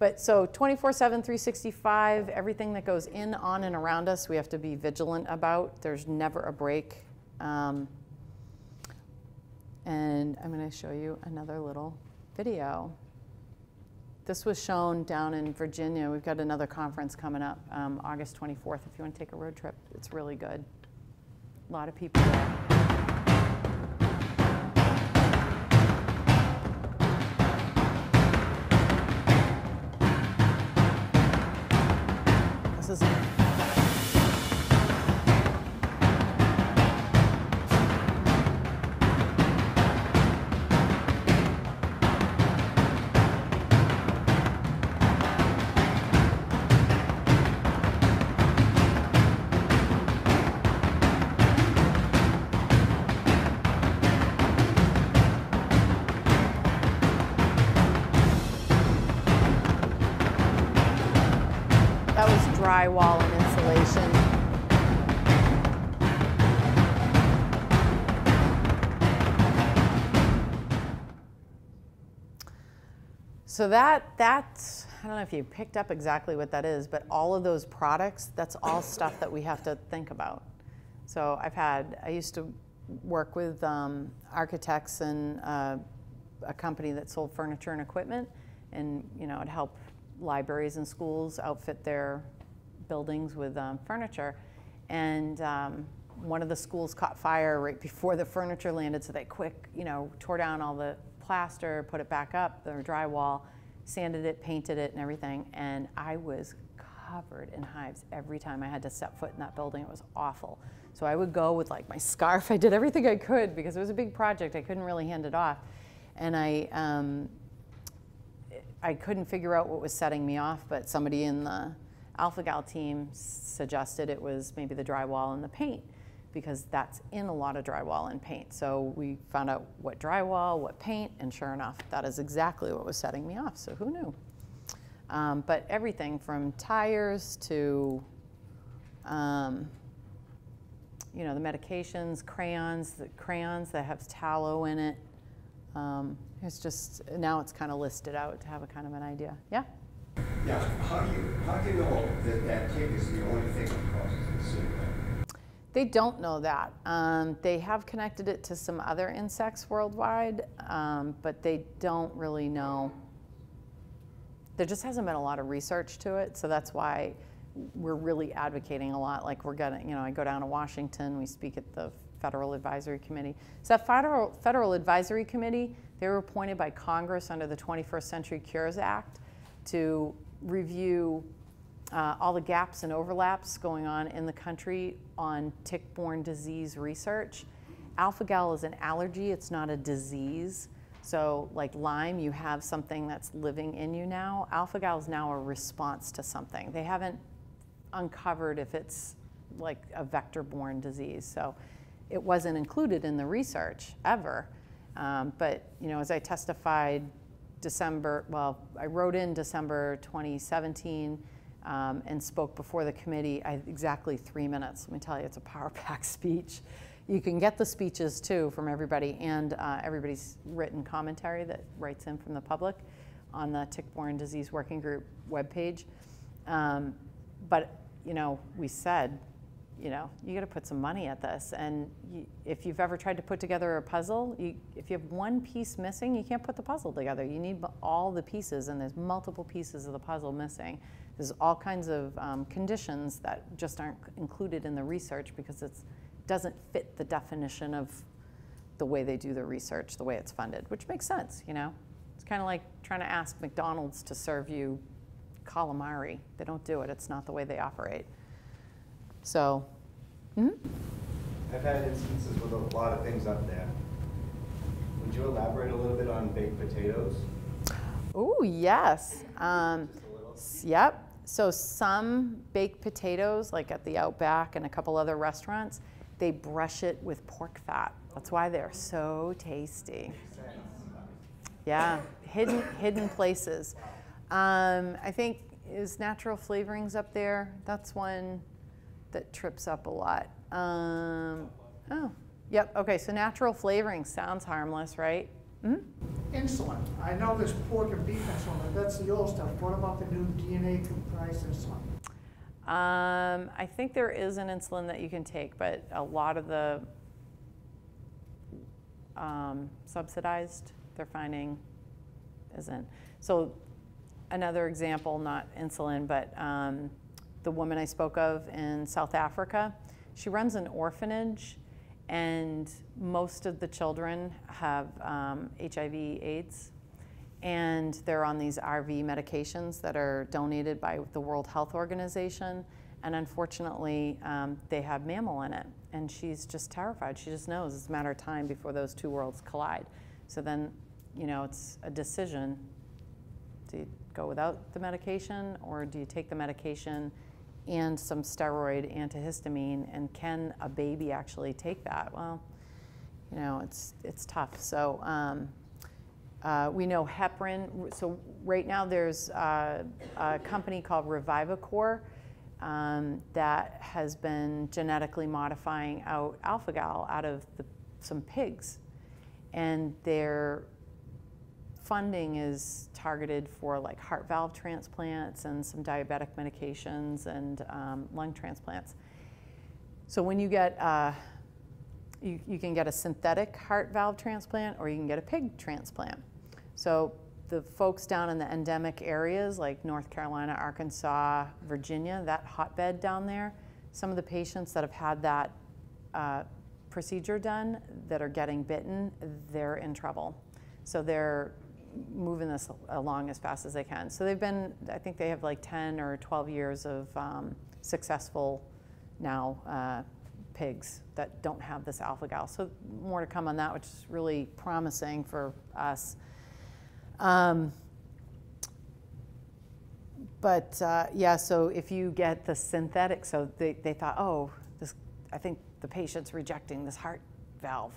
But so 24 7, 365, everything that goes in, on, and around us, we have to be vigilant about. There's never a break. Um, and I'm going to show you another little video. This was shown down in Virginia. We've got another conference coming up um, August 24th. If you want to take a road trip, it's really good. A lot of people there. This is drywall and insulation. So that that's I don't know if you picked up exactly what that is, but all of those products, that's all stuff that we have to think about. So I've had I used to work with um, architects and uh, a company that sold furniture and equipment, and you know it helped libraries and schools outfit their buildings with um, furniture, and um, one of the schools caught fire right before the furniture landed, so they quick you know tore down all the plaster, put it back up, the drywall, sanded it, painted it, and everything. And I was covered in hives every time I had to step foot in that building. It was awful. So I would go with like my scarf. I did everything I could because it was a big project. I couldn't really hand it off, and I. Um, I couldn't figure out what was setting me off, but somebody in the AlphaGal team suggested it was maybe the drywall and the paint because that's in a lot of drywall and paint. So we found out what drywall, what paint, and sure enough, that is exactly what was setting me off. So who knew? Um, but everything from tires to, um, you know, the medications, crayons, the crayons that have tallow in it. Um, it's just now it's kind of listed out to have a kind of an idea. Yeah. Yeah, how do you, how do you know that that tick is the only thing that causes the? They don't know that. Um, they have connected it to some other insects worldwide, um, but they don't really know. There just hasn't been a lot of research to it, so that's why we're really advocating a lot. Like we're getting, you know, I go down to Washington, we speak at the Federal Advisory Committee. So Federal, Federal Advisory Committee, they were appointed by Congress under the 21st Century Cures Act to review uh, all the gaps and overlaps going on in the country on tick-borne disease research. Alpha-gal is an allergy, it's not a disease. So like Lyme, you have something that's living in you now. Alpha-gal is now a response to something. They haven't uncovered if it's like a vector-borne disease. So it wasn't included in the research ever. Um, but you know, as I testified December, well, I wrote in December 2017, um, and spoke before the committee I, exactly three minutes. Let me tell you, it's a power pack speech. You can get the speeches too from everybody and uh, everybody's written commentary that writes in from the public on the tick-borne disease working group webpage. Um, but you know, we said, you know, you got to put some money at this. And you, if you've ever tried to put together a puzzle, you, if you have one piece missing, you can't put the puzzle together. You need all the pieces, and there's multiple pieces of the puzzle missing. There's all kinds of um, conditions that just aren't included in the research because it doesn't fit the definition of the way they do the research, the way it's funded, which makes sense, you know? It's kind of like trying to ask McDonald's to serve you calamari. They don't do it, it's not the way they operate. So, mm-hmm. I've had instances with a lot of things up there. Would you elaborate a little bit on baked potatoes? Oh, yes. Um, yep. So some baked potatoes, like at the Outback and a couple other restaurants, they brush it with pork fat. That's why they're so tasty. Yeah, hidden hidden places. Um, I think is natural flavorings up there. That's one that trips up a lot. Um, oh, yep. Okay, so natural flavoring sounds harmless, right? Mm-hmm. Insulin. I know there's pork and beef insulin, but that's the old stuff. What about the new DNA comprised insulin? Um, I think there is an insulin that you can take, but a lot of the um, subsidized, they're finding isn't. So another example, not insulin, but um, the woman I spoke of in South Africa, she runs an orphanage and most of the children have um, HIV AIDS and they're on these ARV medications that are donated by the World Health Organization and unfortunately um, they have mammal in it and she's just terrified. She just knows it's a matter of time before those two worlds collide. So then you know it's a decision. Do you go without the medication or do you take the medication and some steroid antihistamine, and can a baby actually take that? Well, you know, it's, it's tough. So um, uh, we know heparin. So right now there's a, a company called Revivicor um, that has been genetically modifying out alpha-gal out of the, some pigs. And they're funding is targeted for like heart valve transplants and some diabetic medications and um, lung transplants. So when you get, uh, you, you can get a synthetic heart valve transplant or you can get a pig transplant. So the folks down in the endemic areas like North Carolina, Arkansas, Virginia, that hotbed down there, some of the patients that have had that uh, procedure done that are getting bitten, they're in trouble. So they're moving this along as fast as they can. So they've been, I think they have like 10 or 12 years of um, successful now uh, pigs that don't have this alpha gal. So more to come on that, which is really promising for us. Um, but uh, yeah, so if you get the synthetic, so they, they thought, oh, this, I think the patient's rejecting this heart valve,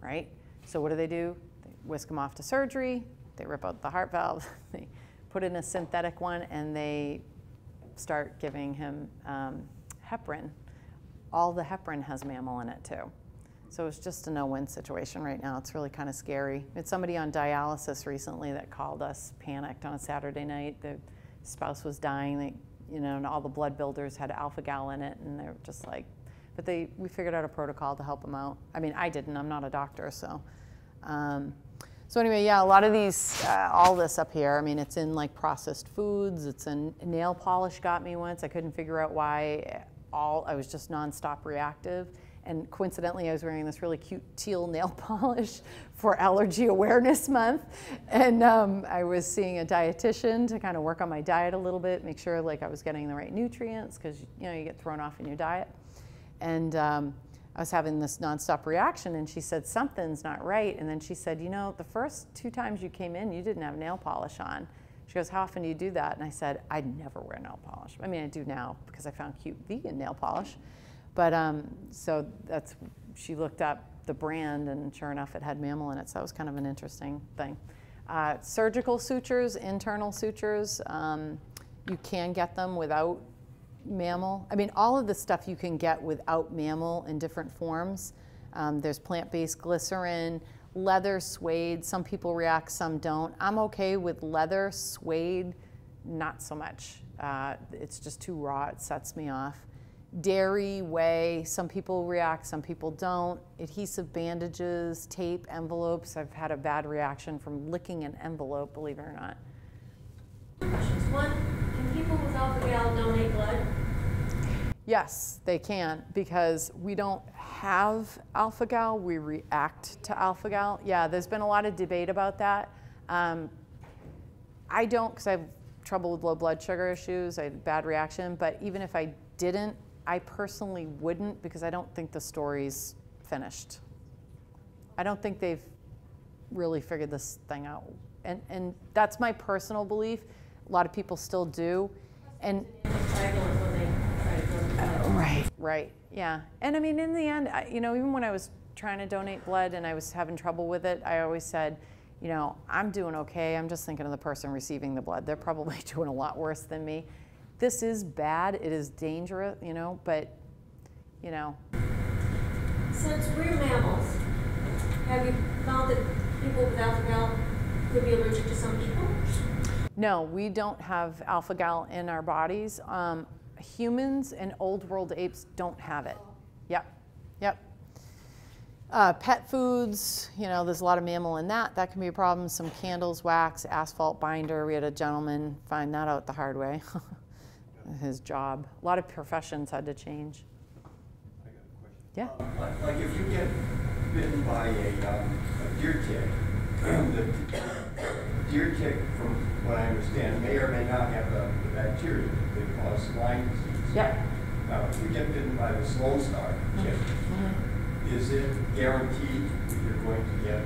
right? So what do they do? They whisk them off to surgery, they rip out the heart valve, they put in a synthetic one, and they start giving him um, heparin. All the heparin has mammal in it too. So it's just a no-win situation right now. It's really kind of scary. Had somebody on dialysis recently that called us, panicked on a Saturday night. The spouse was dying. They, you know, and all the blood builders had alpha gal in it, and they're just like, but they, we figured out a protocol to help them out. I mean, I didn't. I'm not a doctor, so. Um, so anyway, yeah, a lot of these, uh, all this up here, I mean, it's in like processed foods. It's in nail polish got me once. I couldn't figure out why all, I was just nonstop reactive. And coincidentally, I was wearing this really cute teal nail polish for Allergy Awareness Month. And um, I was seeing a dietitian to kind of work on my diet a little bit, make sure like I was getting the right nutrients because you know you get thrown off in your diet. And um, I was having this nonstop reaction, and she said something's not right. And then she said, you know, the first two times you came in, you didn't have nail polish on. She goes, how often do you do that? And I said, I never wear nail polish. I mean, I do now because I found cute vegan nail polish. But um, so that's, she looked up the brand and sure enough it had mammal in it. So that was kind of an interesting thing. Uh, surgical sutures, internal sutures, um, you can get them without mammal. I mean, all of the stuff you can get without mammal in different forms. Um, there's plant-based glycerin, leather, suede. Some people react, some don't. I'm okay with leather, suede, not so much. Uh, it's just too raw, it sets me off dairy, whey. Some people react, some people don't. Adhesive bandages, tape, envelopes. I've had a bad reaction from licking an envelope, believe it or not. One, donate blood? Yes, they can because we don't have alpha gal, we react to alpha gal. Yeah, there's been a lot of debate about that. Um, I don't because I have trouble with low blood sugar issues, I had bad reaction, but even if I didn't, I personally wouldn't because I don't think the story's finished. I don't think they've really figured this thing out. And, and that's my personal belief. A lot of people still do. And oh, right, right, yeah. And I mean, in the end, I, you know, even when I was trying to donate blood and I was having trouble with it, I always said, you know, I'm doing okay. I'm just thinking of the person receiving the blood. They're probably doing a lot worse than me this is bad, it is dangerous, you know, but, you know. Since we're mammals, have you found that people without alpha gal could be allergic to some people? No, we don't have alpha gal in our bodies. Um, humans and old world apes don't have it. Yep, yep. Uh, pet foods, you know, there's a lot of mammal in that. That can be a problem. Some candles, wax, asphalt binder. We had a gentleman find that out the hard way. his job. A lot of professions had to change. I got a question. Yeah. Um, like, like if you get bitten by a, um, a deer tick, the deer tick, from what I understand, may or may not have the, the bacteria that cause Lyme disease. Yeah. Now, if you get bitten by the Lone Star tick, mm -hmm. is it guaranteed that you're going to get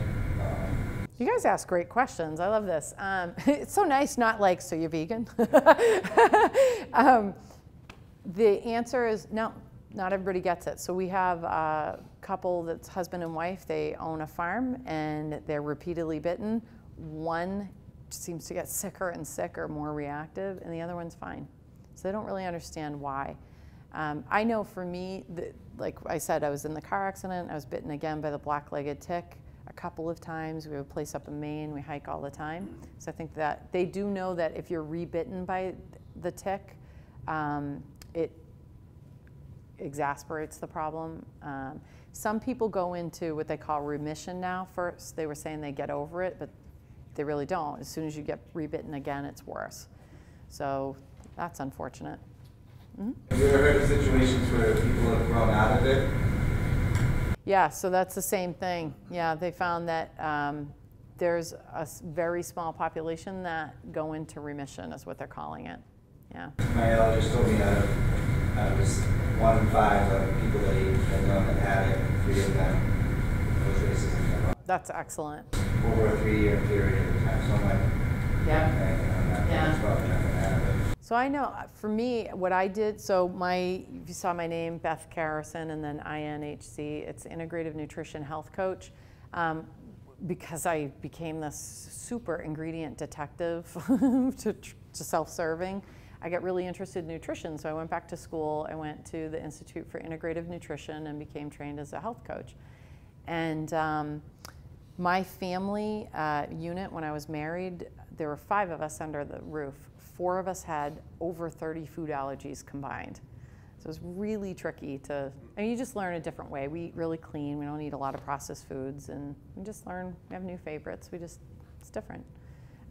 you guys ask great questions. I love this. Um, it's so nice, not like, so you're vegan? um, the answer is no, not everybody gets it. So we have a couple that's husband and wife, they own a farm and they're repeatedly bitten. One seems to get sicker and sicker, more reactive, and the other one's fine. So they don't really understand why. Um, I know for me, that, like I said, I was in the car accident, I was bitten again by the black-legged tick. a couple of times. We have a place up in Maine. We hike all the time. So I think that they do know that if you're rebitten by the tick, um, it exasperates the problem. Um, some people go into what they call remission now first. They were saying they get over it, but they really don't. As soon as you get rebitten again, it's worse. So that's unfortunate. Mm-hmm. Have you ever heard of situations where people have grown out of it? Yeah, so that's the same thing. Yeah, they found that um, there's a very small population that go into remission, is what they're calling it. Yeah. My allergist told me that I was one in five of people that he had known that had it, three of them, those races. That's excellent. Over a three-year period of time, so I'm like, yeah, yeah. So I know, uh, for me, what I did, so my, if you saw my name, Beth Carrison, and then INHC, it's Integrative Nutrition Health Coach. Um, because I became this super ingredient detective to, to self-serving, I got really interested in nutrition. So I went back to school. I went to the Institute for Integrative Nutrition and became trained as a health coach. And um, my family uh, unit, when I was married, there were five of us under the roof. Four of us had over 30 food allergies combined. So it was really tricky to, I mean, you just learn a different way. We eat really clean. We don't eat a lot of processed foods. And we just learn, we have new favorites. We just, it's different.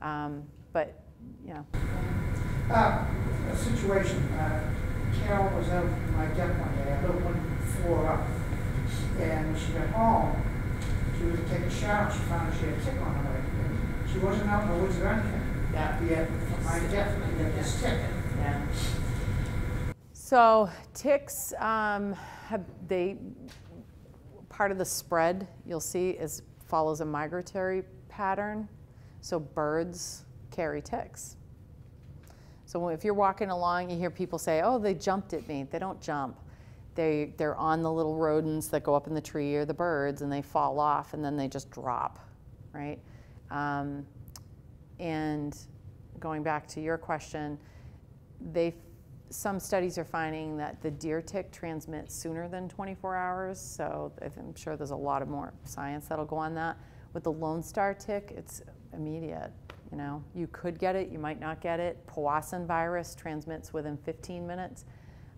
Um, but, yeah. Uh, a situation, uh, Carol was out on my deck one day, I lived one floor up. And when she got home, she was to take a shower, she found she had a tick on her leg. She wasn't out in the woods or anything. Yeah. Yet, from my deck, we had this tick. Yeah. So ticks, um, have, they, part of the spread you'll see is follows a migratory pattern. So birds carry ticks. So if you're walking along, you hear people say, oh, they jumped at me. They don't jump. They, they're on the little rodents that go up in the tree or the birds and they fall off and then they just drop, right? Um, and going back to your question, they some studies are finding that the deer tick transmits sooner than 24 hours, so I'm sure there's a lot of more science that'll go on that. With the Lone Star tick, it's immediate. You know, you could get it, you might not get it. Powassan virus transmits within 15 minutes,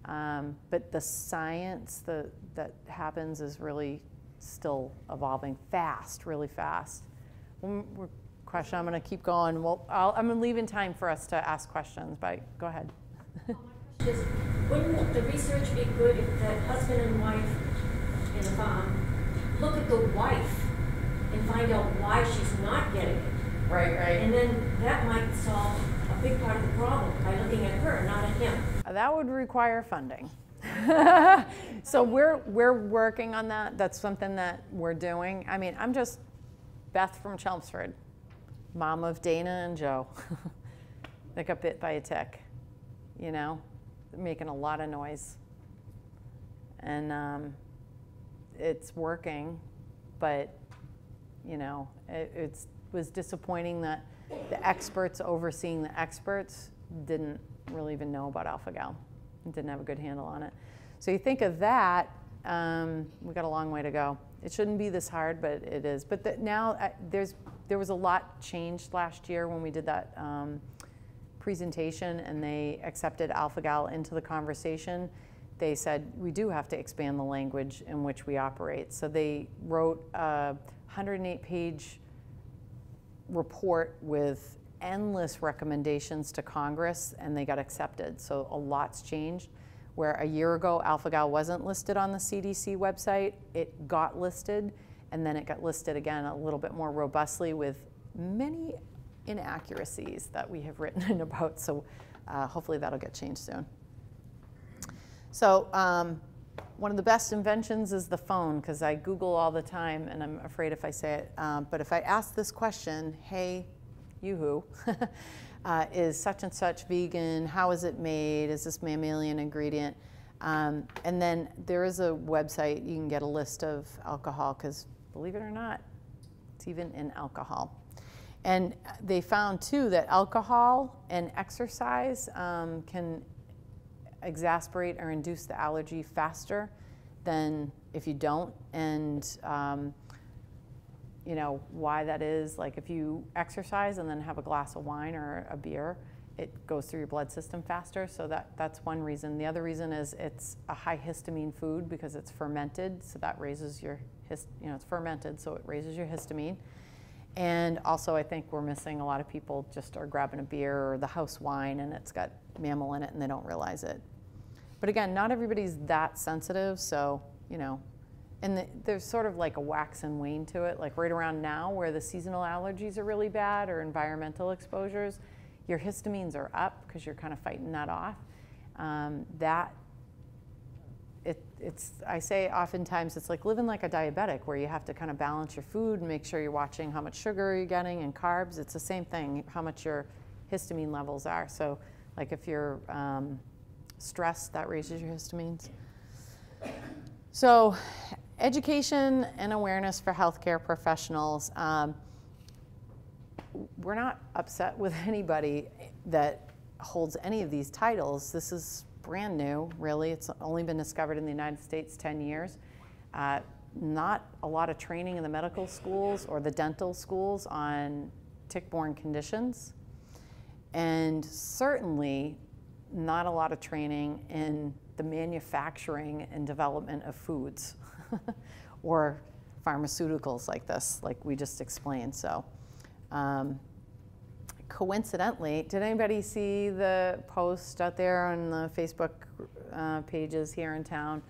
um, but the science the, that happens is really still evolving fast, really fast. One question, I'm going to keep going. Well, i am going to leave in time for us to ask questions, but go ahead. Wouldn't the research be good if the husband and wife in the farm look at the wife and find out why she's not getting it? Right, right. And then that might solve a big part of the problem by looking at her, not at him. That would require funding. so we're we're working on that. That's something that we're doing. I mean, I'm just Beth from Chelmsford, mom of Dana and Joe. they got bit by a tick. You know, making a lot of noise. And um, it's working, but you know, it it's, was disappointing that the experts overseeing the experts didn't really even know about alpha-gal, didn't have a good handle on it. So you think of that, um, we got a long way to go. It shouldn't be this hard, but it is. But the, now uh, there's there was a lot changed last year when we did that. Um, presentation and they accepted AlphaGal into the conversation, they said, we do have to expand the language in which we operate. So they wrote a 108 page report with endless recommendations to Congress and they got accepted. So a lot's changed. Where a year ago, AlphaGal wasn't listed on the CDC website, it got listed and then it got listed again a little bit more robustly with many inaccuracies that we have written about. So uh, hopefully that'll get changed soon. So um, one of the best inventions is the phone because I Google all the time and I'm afraid if I say it. Um, but if I ask this question, hey, you who, uh, is such and such vegan? How is it made? Is this mammalian ingredient? Um, and then there is a website you can get a list of alcohol because believe it or not, it's even in alcohol. And they found too that alcohol and exercise um, can exasperate or induce the allergy faster than if you don't. And um, you know, why that is. Like if you exercise and then have a glass of wine or a beer, it goes through your blood system faster. So that, that's one reason. The other reason is it's a high histamine food because it's fermented. So that raises your, hist, you know, it's fermented, so it raises your histamine. And also, I think we're missing a lot of people just are grabbing a beer or the house wine and it's got mammal in it and they don't realize it. But again, not everybody's that sensitive, so, you know, and the, there's sort of like a wax and wane to it. Like right around now, where the seasonal allergies are really bad or environmental exposures, your histamines are up because you're kind of fighting that off. Um, that it, it's I say oftentimes it's like living like a diabetic where you have to kind of balance your food and make sure you're watching how much sugar you're getting and carbs. It's the same thing, how much your histamine levels are. So like if you're um, stressed, that raises your histamines. So education and awareness for healthcare professionals. Um, we're not upset with anybody that holds any of these titles. This is brand new, really. It's only been discovered in the United States 10 years. Uh, not a lot of training in the medical schools or the dental schools on tick-borne conditions. And certainly not a lot of training in the manufacturing and development of foods or pharmaceuticals like this, like we just explained. So um, coincidentally, did anybody see the post out there on the Facebook uh, pages here in town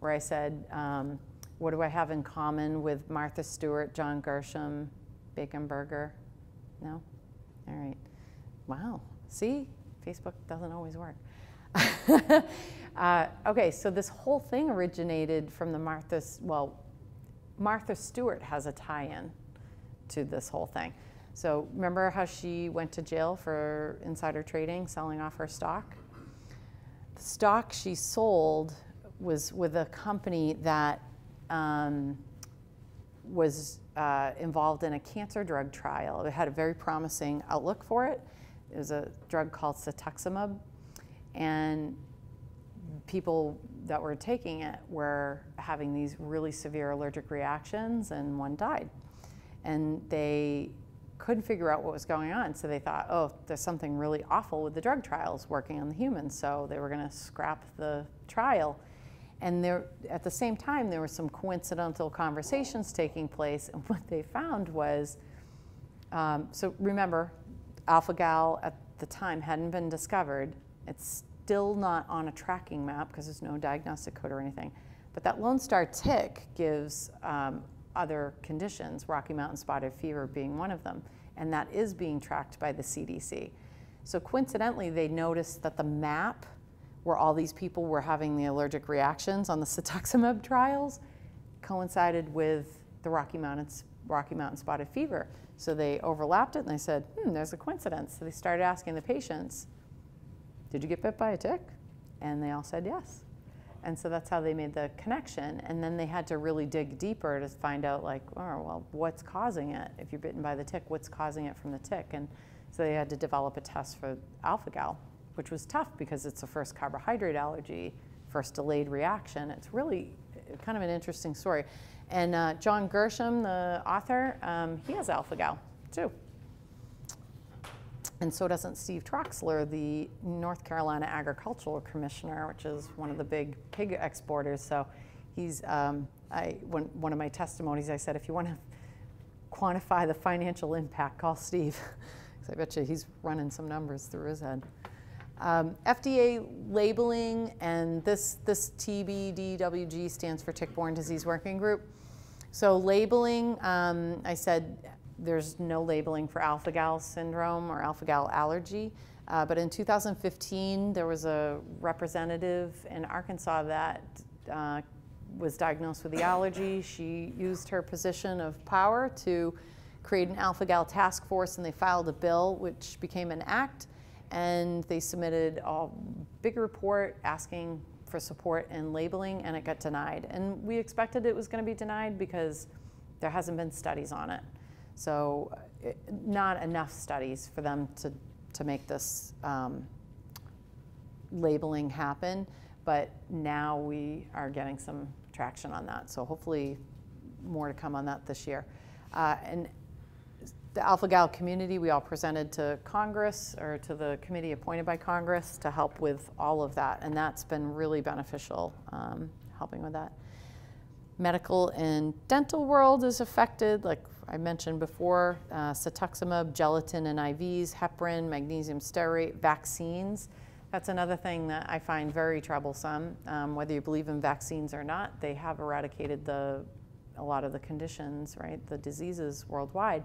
where I said, um, what do I have in common with Martha Stewart, John Grisham, Bacon Burger? No? All right. Wow. See? Facebook doesn't always work. uh, okay, so this whole thing originated from the Martha, well, Martha Stewart has a tie-in to this whole thing. So remember how she went to jail for insider trading, selling off her stock? The stock she sold was with a company that um, was uh, involved in a cancer drug trial. It had a very promising outlook for it. It was a drug called cetuximab, and people that were taking it were having these really severe allergic reactions, and one died. And they couldn't figure out what was going on. So they thought, oh, there's something really awful with the drug trials working on the humans. So they were going to scrap the trial. And there, at the same time, there were some coincidental conversations taking place. And what they found was, um, so remember, alpha gal at the time hadn't been discovered. It's still not on a tracking map because there's no diagnostic code or anything. But that Lone Star tick gives um, other conditions, Rocky Mountain spotted fever being one of them, and that is being tracked by the CDC. So coincidentally, they noticed that the map where all these people were having the allergic reactions on the cetuximab trials coincided with the Rocky Mountain, Rocky Mountain spotted fever. So they overlapped it and they said, hmm, there's a coincidence. So they started asking the patients, did you get bit by a tick? And they all said yes. And so that's how they made the connection. And then they had to really dig deeper to find out, like, oh, well, what's causing it? If you're bitten by the tick, what's causing it from the tick? And so they had to develop a test for alpha gal, which was tough because it's the first carbohydrate allergy, first delayed reaction. It's really kind of an interesting story. And uh, John Grisham, the author, um, he has alpha gal too and so doesn't Steve Troxler, the North Carolina Agricultural Commissioner, which is one of the big pig exporters. So he's, um, I, when, one of my testimonies, I said, if you want to quantify the financial impact, call Steve. Because I bet you he's running some numbers through his head. Um, FDA labeling, and this, this TBDWG stands for Tick-Borne Disease Working Group. So labeling, um, I said there's no labeling for alpha-gal syndrome or alpha-gal allergy. Uh, but in 2015, there was a representative in Arkansas that uh, was diagnosed with the allergy. She used her position of power to create an alpha-gal task force, and they filed a bill which became an act. And they submitted a big report asking for support and labeling, and it got denied. And we expected it was going to be denied because there hasn't been studies on it. So it, not enough studies for them to, to make this um, labeling happen, but now we are getting some traction on that. So hopefully more to come on that this year. Uh, and the Alpha Gal community, we all presented to Congress or to the committee appointed by Congress to help with all of that. And that's been really beneficial, um, helping with that. Medical and dental world is affected, like I mentioned before, uh, cetuximab, gelatin and IVs, heparin, magnesium stearate, vaccines. That's another thing that I find very troublesome. Um, whether you believe in vaccines or not, they have eradicated the, a lot of the conditions, right, the diseases worldwide.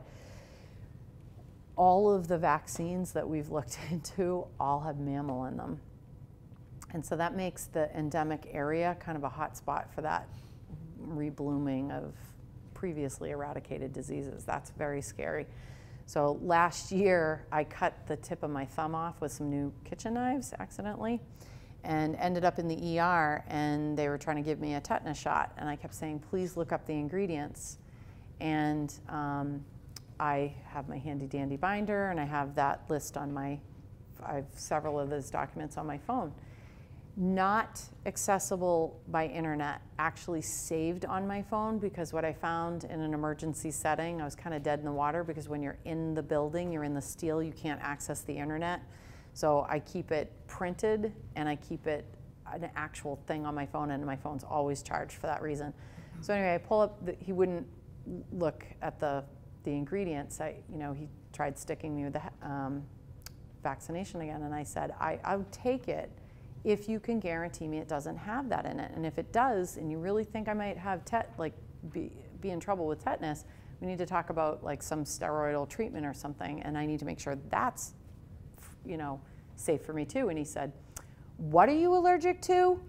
All of the vaccines that we've looked into all have mammal in them. And so that makes the endemic area kind of a hot spot for that reblooming of previously eradicated diseases. That's very scary. So last year, I cut the tip of my thumb off with some new kitchen knives accidentally and ended up in the ER and they were trying to give me a tetanus shot. And I kept saying, please look up the ingredients. And um, I have my handy dandy binder and I have that list on my, I have several of those documents on my phone not accessible by internet, actually saved on my phone because what I found in an emergency setting, I was kind of dead in the water because when you're in the building, you're in the steel, you can't access the internet. So I keep it printed and I keep it an actual thing on my phone and my phone's always charged for that reason. So anyway, I pull up, the, he wouldn't look at the, the ingredients. I, you know, he tried sticking me with the um, vaccination again and I said, I, I'll take it if you can guarantee me it doesn't have that in it. And if it does, and you really think I might have tet like be, be in trouble with tetanus, we need to talk about like some steroidal treatment or something, and I need to make sure that's, you know, safe for me too. And he said, "What are you allergic to?"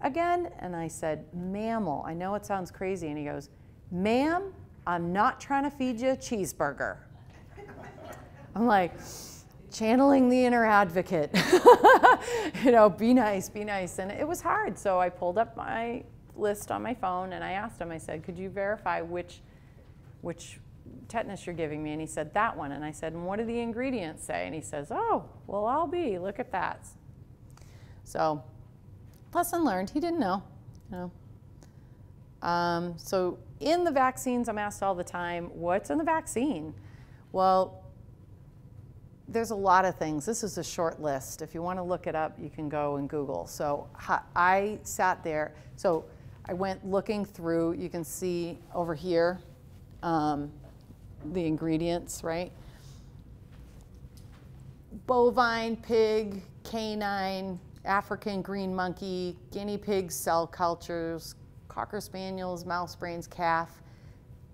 Again, and I said, "Mammal." I know it sounds crazy, and he goes, "Ma'am, I'm not trying to feed you a cheeseburger." I'm like channeling the inner advocate. you know, be nice, be nice. And it was hard. So I pulled up my list on my phone and I asked him, I said, could you verify which, which tetanus you're giving me? And he said, that one. And I said, and what do the ingredients say? And he says, oh, well, I'll be, look at that. So lesson learned, he didn't know, you know. Um, so in the vaccines, I'm asked all the time, what's in the vaccine? Well, there's a lot of things. This is a short list. If you want to look it up, you can go and Google. So I sat there. So I went looking through. You can see over here um, the ingredients, right? Bovine, pig, canine, African green monkey, guinea pig cell cultures, cocker spaniels, mouse brains, calf.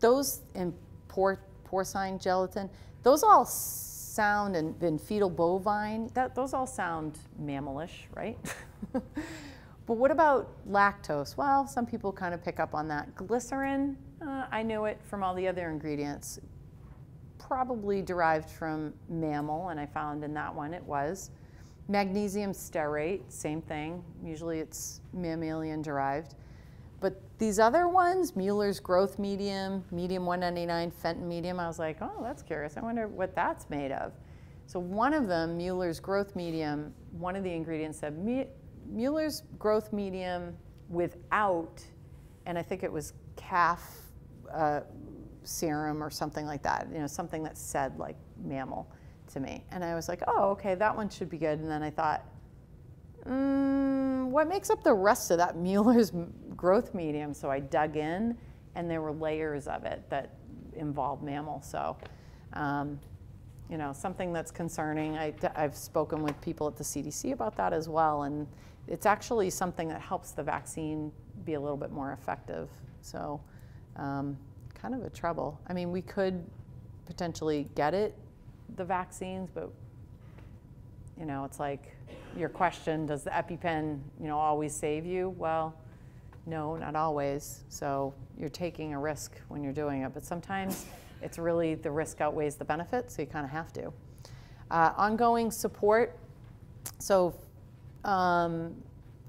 Those in por porcine gelatin, those all sound and, and fetal bovine, that, those all sound mammalish, right? but what about lactose? Well, some people kind of pick up on that. Glycerin, uh, I knew it from all the other ingredients. Probably derived from mammal, and I found in that one it was. Magnesium stearate, same thing. Usually it's mammalian derived. But these other ones, Mueller's growth medium, medium 199, Fenton medium, I was like, oh, that's curious. I wonder what that's made of. So one of them, Mueller's growth medium, one of the ingredients said Mueller's growth medium without, and I think it was calf uh, serum or something like that, you know, something that said like mammal to me. And I was like, oh, okay, that one should be good. And then I thought, mm, what makes up the rest of that Mueller's growth medium? So I dug in, and there were layers of it that involved mammal. So, um, you know, something that's concerning. I, I've spoken with people at the CDC about that as well, and it's actually something that helps the vaccine be a little bit more effective. So, um, kind of a trouble. I mean, we could potentially get it, the vaccines, but you know, it's like your question, does the EpiPen, you know, always save you? Well, no, not always. So you're taking a risk when you're doing it, but sometimes it's really the risk outweighs the benefit, so you kind of have to. Uh, ongoing support. So um,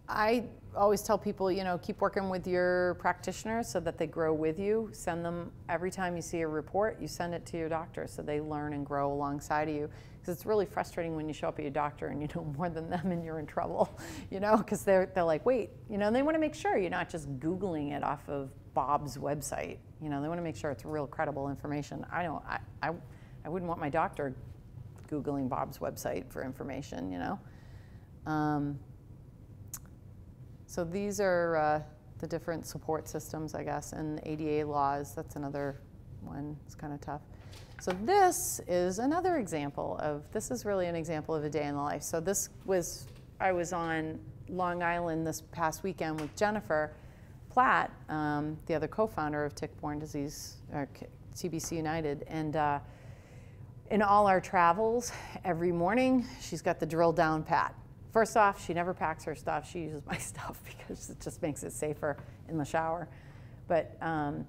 I always tell people, you know, keep working with your practitioners so that they grow with you. Send them every time you see a report, you send it to your doctor so they learn and grow alongside of you. Because it's really frustrating when you show up at your doctor and you know more than them and you're in trouble, you know, because they're, they're like, wait, you know, they want to make sure you're not just Googling it off of Bob's website. You know, they want to make sure it's real credible information. I don't, I, I, I wouldn't want my doctor Googling Bob's website for information, you know. Um, so these are uh, the different support systems, I guess, and ADA laws. That's another one. It's kind of tough. So this is another example of, this is really an example of a day in the life. So this was, I was on Long Island this past weekend with Jennifer Platt, um, the other co-founder of Tick-Borne Disease, or TBC United, and uh, in all our travels, every morning, she's got the drill down pat. First off, she never packs her stuff. She uses my stuff because it just makes it safer in the shower. But um,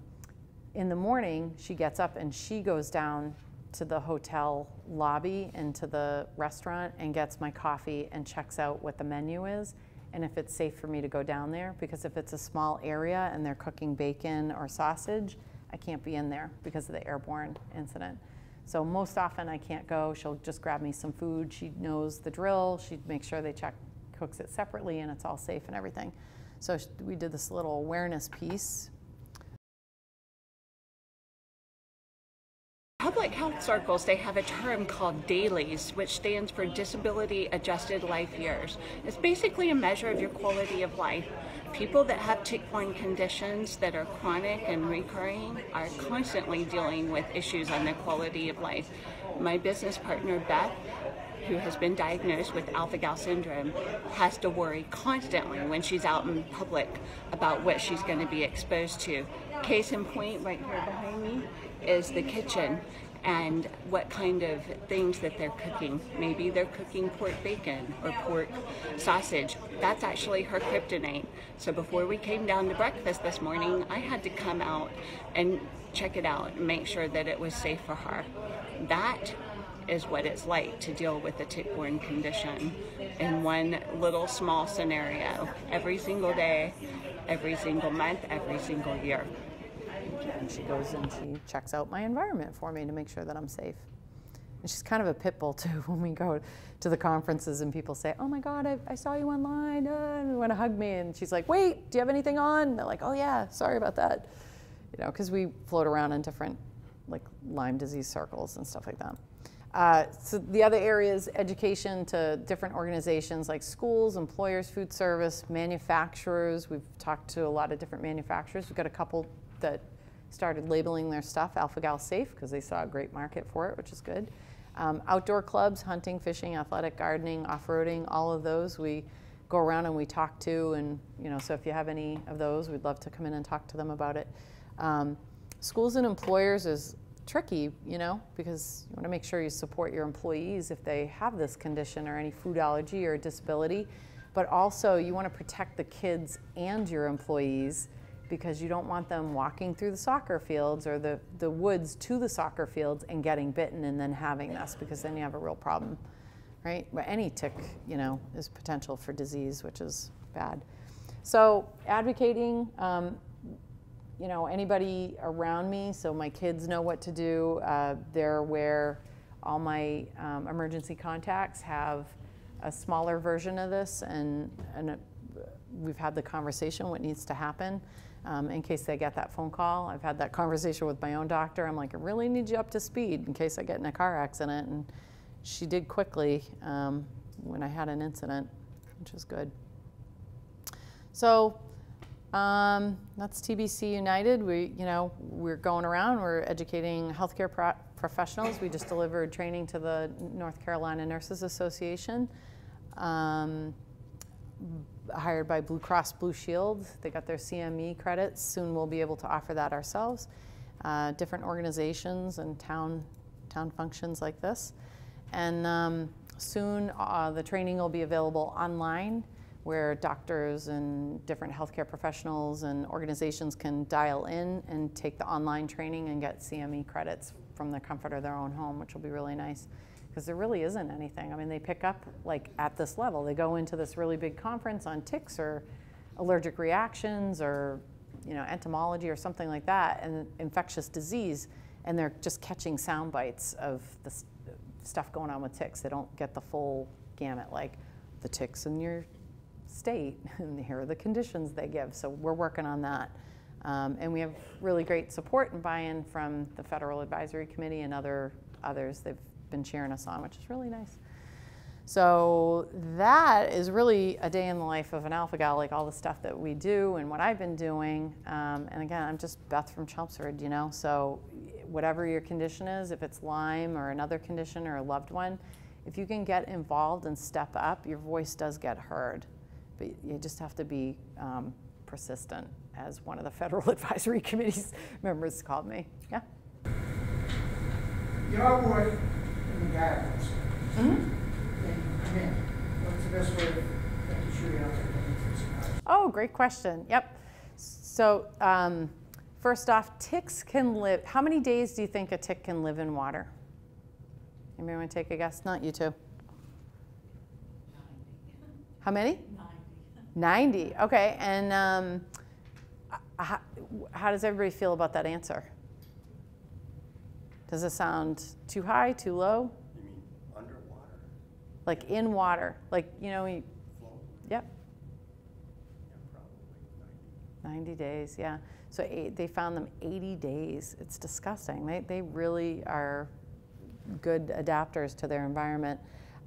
in the morning, she gets up and she goes down to the hotel lobby and to the restaurant and gets my coffee and checks out what the menu is and if it's safe for me to go down there. Because if it's a small area and they're cooking bacon or sausage, I can't be in there because of the airborne incident. So most often I can't go. She'll just grab me some food. She knows the drill. She makes sure they check, cooks it separately, and it's all safe and everything. So we did this little awareness piece. Public health circles, they have a term called DALYs, which stands for Disability Adjusted Life Years. It's basically a measure of your quality of life. People that have tick-borne conditions that are chronic and recurring are constantly dealing with issues on their quality of life. My business partner, Beth, who has been diagnosed with alpha-gal syndrome has to worry constantly when she's out in public about what she's going to be exposed to. Case in point, right here behind me, is the kitchen and what kind of things that they're cooking. Maybe they're cooking pork bacon or pork sausage. That's actually her kryptonite. So before we came down to breakfast this morning, I had to come out and check it out and make sure that it was safe for her. That is what it's like to deal with a tick-borne condition in one little small scenario every single day, every single month, every single year. And she goes and she checks out my environment for me to make sure that I'm safe. And she's kind of a pit bull too when we go to the conferences and people say, oh my God, I, I saw you online, uh, and want to hug me. And she's like, wait, do you have anything on? And they're like, oh yeah, sorry about that. You know, because we float around in different like Lyme disease circles and stuff like that. Uh, so the other area is education to different organizations like schools, employers, food service, manufacturers. We've talked to a lot of different manufacturers. We've got a couple that started labeling their stuff Alpha-Gal Safe because they saw a great market for it, which is good. Um, outdoor clubs, hunting, fishing, athletic, gardening, off-roading, all of those we go around and we talk to and you know so if you have any of those we'd love to come in and talk to them about it. Um, schools and employers is tricky, you know, because you want to make sure you support your employees if they have this condition or any food allergy or disability, but also you want to protect the kids and your employees because you don't want them walking through the soccer fields or the, the woods to the soccer fields and getting bitten and then having this because then you have a real problem, right? But any tick, you know, is potential for disease, which is bad. So advocating, um, you know, anybody around me, so my kids know what to do. Uh, they're where all my um, emergency contacts have a smaller version of this and, and it, we've had the conversation what needs to happen um, in case they get that phone call. I've had that conversation with my own doctor. I'm like, I really need you up to speed in case I get in a car accident. And she did quickly um, when I had an incident, which was good. So um, that's TBC United. We, you know, we're going around. We're educating healthcare pro professionals. We just delivered training to the North Carolina Nurses Association. Hired by Blue Cross Blue Shield. They got their CME credits. Soon we'll be able to offer that ourselves. Uh, different organizations and town, town functions like this. And um, soon uh, the training will be available online where doctors and different healthcare professionals and organizations can dial in and take the online training and get CME credits from the comfort of their own home, which will be really nice. Because there really isn't anything. I mean, they pick up like at this level. They go into this really big conference on ticks or allergic reactions or you know entomology or something like that, and infectious disease, and they're just catching sound bites of the stuff going on with ticks. They don't get the full gamut like the ticks in your state, and here are the conditions they give. So we're working on that. Um, and we have really great support and buy-in from the Federal Advisory Committee and other others they've been cheering us on, which is really nice. So that is really a day in the life of an alpha gal, like all the stuff that we do and what I've been doing. Um, and again, I'm just Beth from Chelmsford, you know. So whatever your condition is, if it's Lyme or another condition or a loved one, if you can get involved and step up, your voice does get heard. But you just have to be um, persistent, as one of the Federal Advisory Committee's members called me. Yeah. Your in Mm-hmm. and you come in, what's the best way of making sure you're not taking anything surprise? Oh, great question. Yep. So, um, first off, ticks can live. How many days do you think a tick can live in water? Anybody want to take a guess? Not you two. How many? 90. 90. Okay. And um, how, how does everybody feel about that answer? Does it sound too high, too low? You mean underwater? Like in water? Like, you know, you, Float? yep. Yeah, probably 90. 90 days, yeah. So eight, they found them 80 days. It's disgusting. They, they really are good adapters to their environment.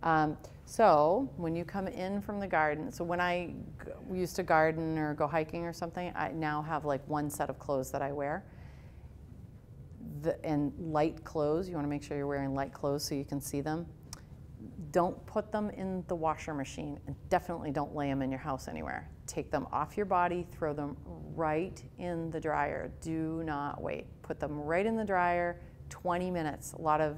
Um, so when you come in from the garden, so when I g- used to garden or go hiking or something, I now have like one set of clothes that I wear. The, and light clothes, you want to make sure you're wearing light clothes so you can see them. Don't put them in the washer machine and definitely don't lay them in your house anywhere. Take them off your body, throw them right in the dryer. Do not wait. Put them right in the dryer, 20 minutes. A lot of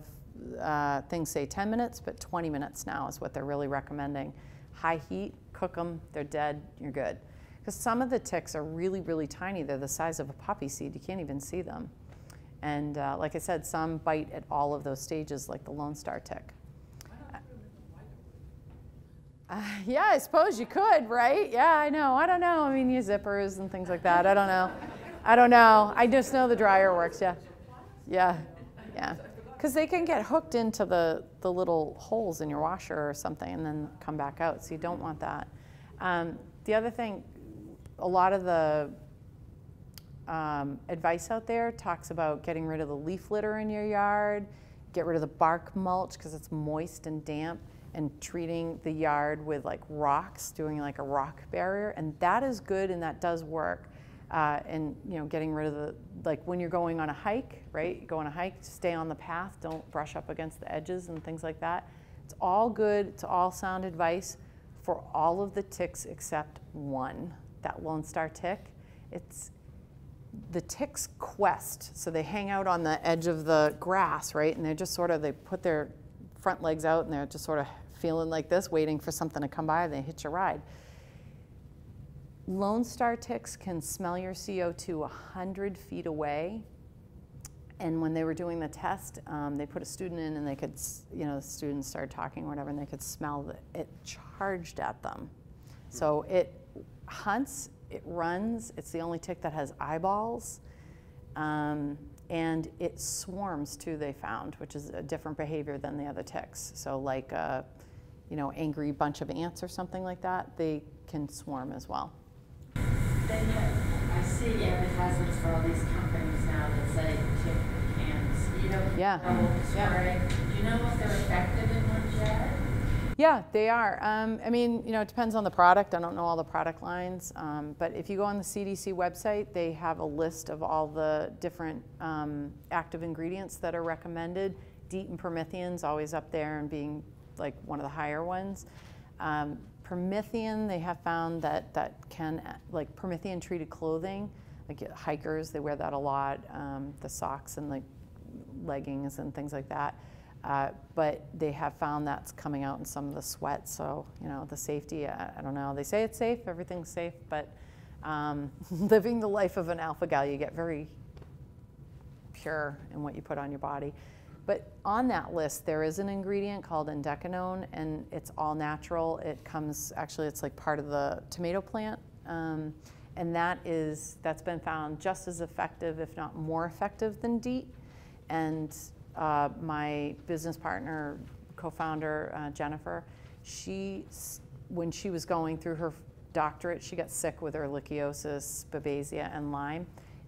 uh, things say 10 minutes, but 20 minutes now is what they're really recommending. High heat, cook them, they're dead, you're good. Because some of the ticks are really, really tiny. They're the size of a poppy seed. You can't even see them. And uh, like I said, some bite at all of those stages, like the Lone Star tick. Uh, yeah, I suppose you could, right? Yeah, I know. I don't know. I mean, use zippers and things like that. I don't know. I don't know. I just know the dryer works. Yeah. Yeah. Yeah. Because they can get hooked into the, the little holes in your washer or something and then come back out. So you don't want that. Um, the other thing, a lot of the um, advice out there talks about getting rid of the leaf litter in your yard, get rid of the bark mulch because it's moist and damp, and treating the yard with like rocks, doing like a rock barrier, and that is good and that does work. Uh, and you know, getting rid of the like when you're going on a hike, right? Go on a hike, stay on the path, don't brush up against the edges and things like that. It's all good. It's all sound advice for all of the ticks except one, that Lone Star tick. It's the ticks quest. So they hang out on the edge of the grass, right? And they're just sort of, they put their front legs out and they're just sort of feeling like this, waiting for something to come by. and They hitch a ride. Lone Star ticks can smell your CO2 100 feet away. And when they were doing the test, um, they put a student in and they could, you know, the students started talking or whatever, and they could smell that it charged at them. So it hunts, it runs, it's the only tick that has eyeballs. Um, and it swarms too, they found, which is a different behavior than the other ticks. So, like a you know, angry bunch of ants or something like that, they can swarm as well. Then yet, I see advertisements for all these companies now that say tip cans, you know, Yeah. Yeah. Do you know if they're effective in one's yard? Yeah, they are. Um, I mean, you know, it depends on the product. I don't know all the product lines, um, but if you go on the CDC website, they have a list of all the different um, active ingredients that are recommended. DEET and permethrin's always up there and being like one of the higher ones. Um, permethrin, they have found that that can, like permethrin treated clothing, like hikers, they wear that a lot. Um, the socks and like leggings and things like that. Uh, but they have found that's coming out in some of the sweat. So, you know, the safety, I, I don't know. They say it's safe, everything's safe, but um, living the life of an alpha gal, you get very pure in what you put on your body. But on that list, there is an ingredient called undecanone, and it's all natural. It comes actually, it's like part of the tomato plant, um, and that is that's been found just as effective, if not more effective, than DEET. And uh, my business partner, co-founder uh, Jennifer, she when she was going through her doctorate, she got sick with ehrlichiosis, babesia, and Lyme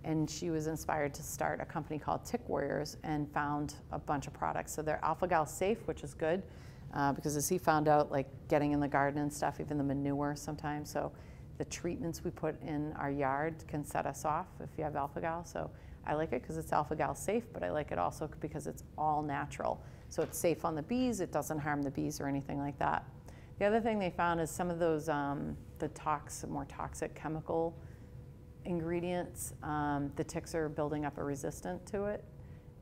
and she was inspired to start a company called Tick Warriors and found a bunch of products. So they're alpha gal safe, which is good uh, because as he found out, like getting in the garden and stuff, even the manure sometimes. So the treatments we put in our yard can set us off if you have alpha gal. So I like it because it's alpha gal safe, but I like it also because it's all natural. So it's safe on the bees. It doesn't harm the bees or anything like that. The other thing they found is some of those um, the tox, more toxic chemical ingredients, um, the ticks are building up a resistance to it.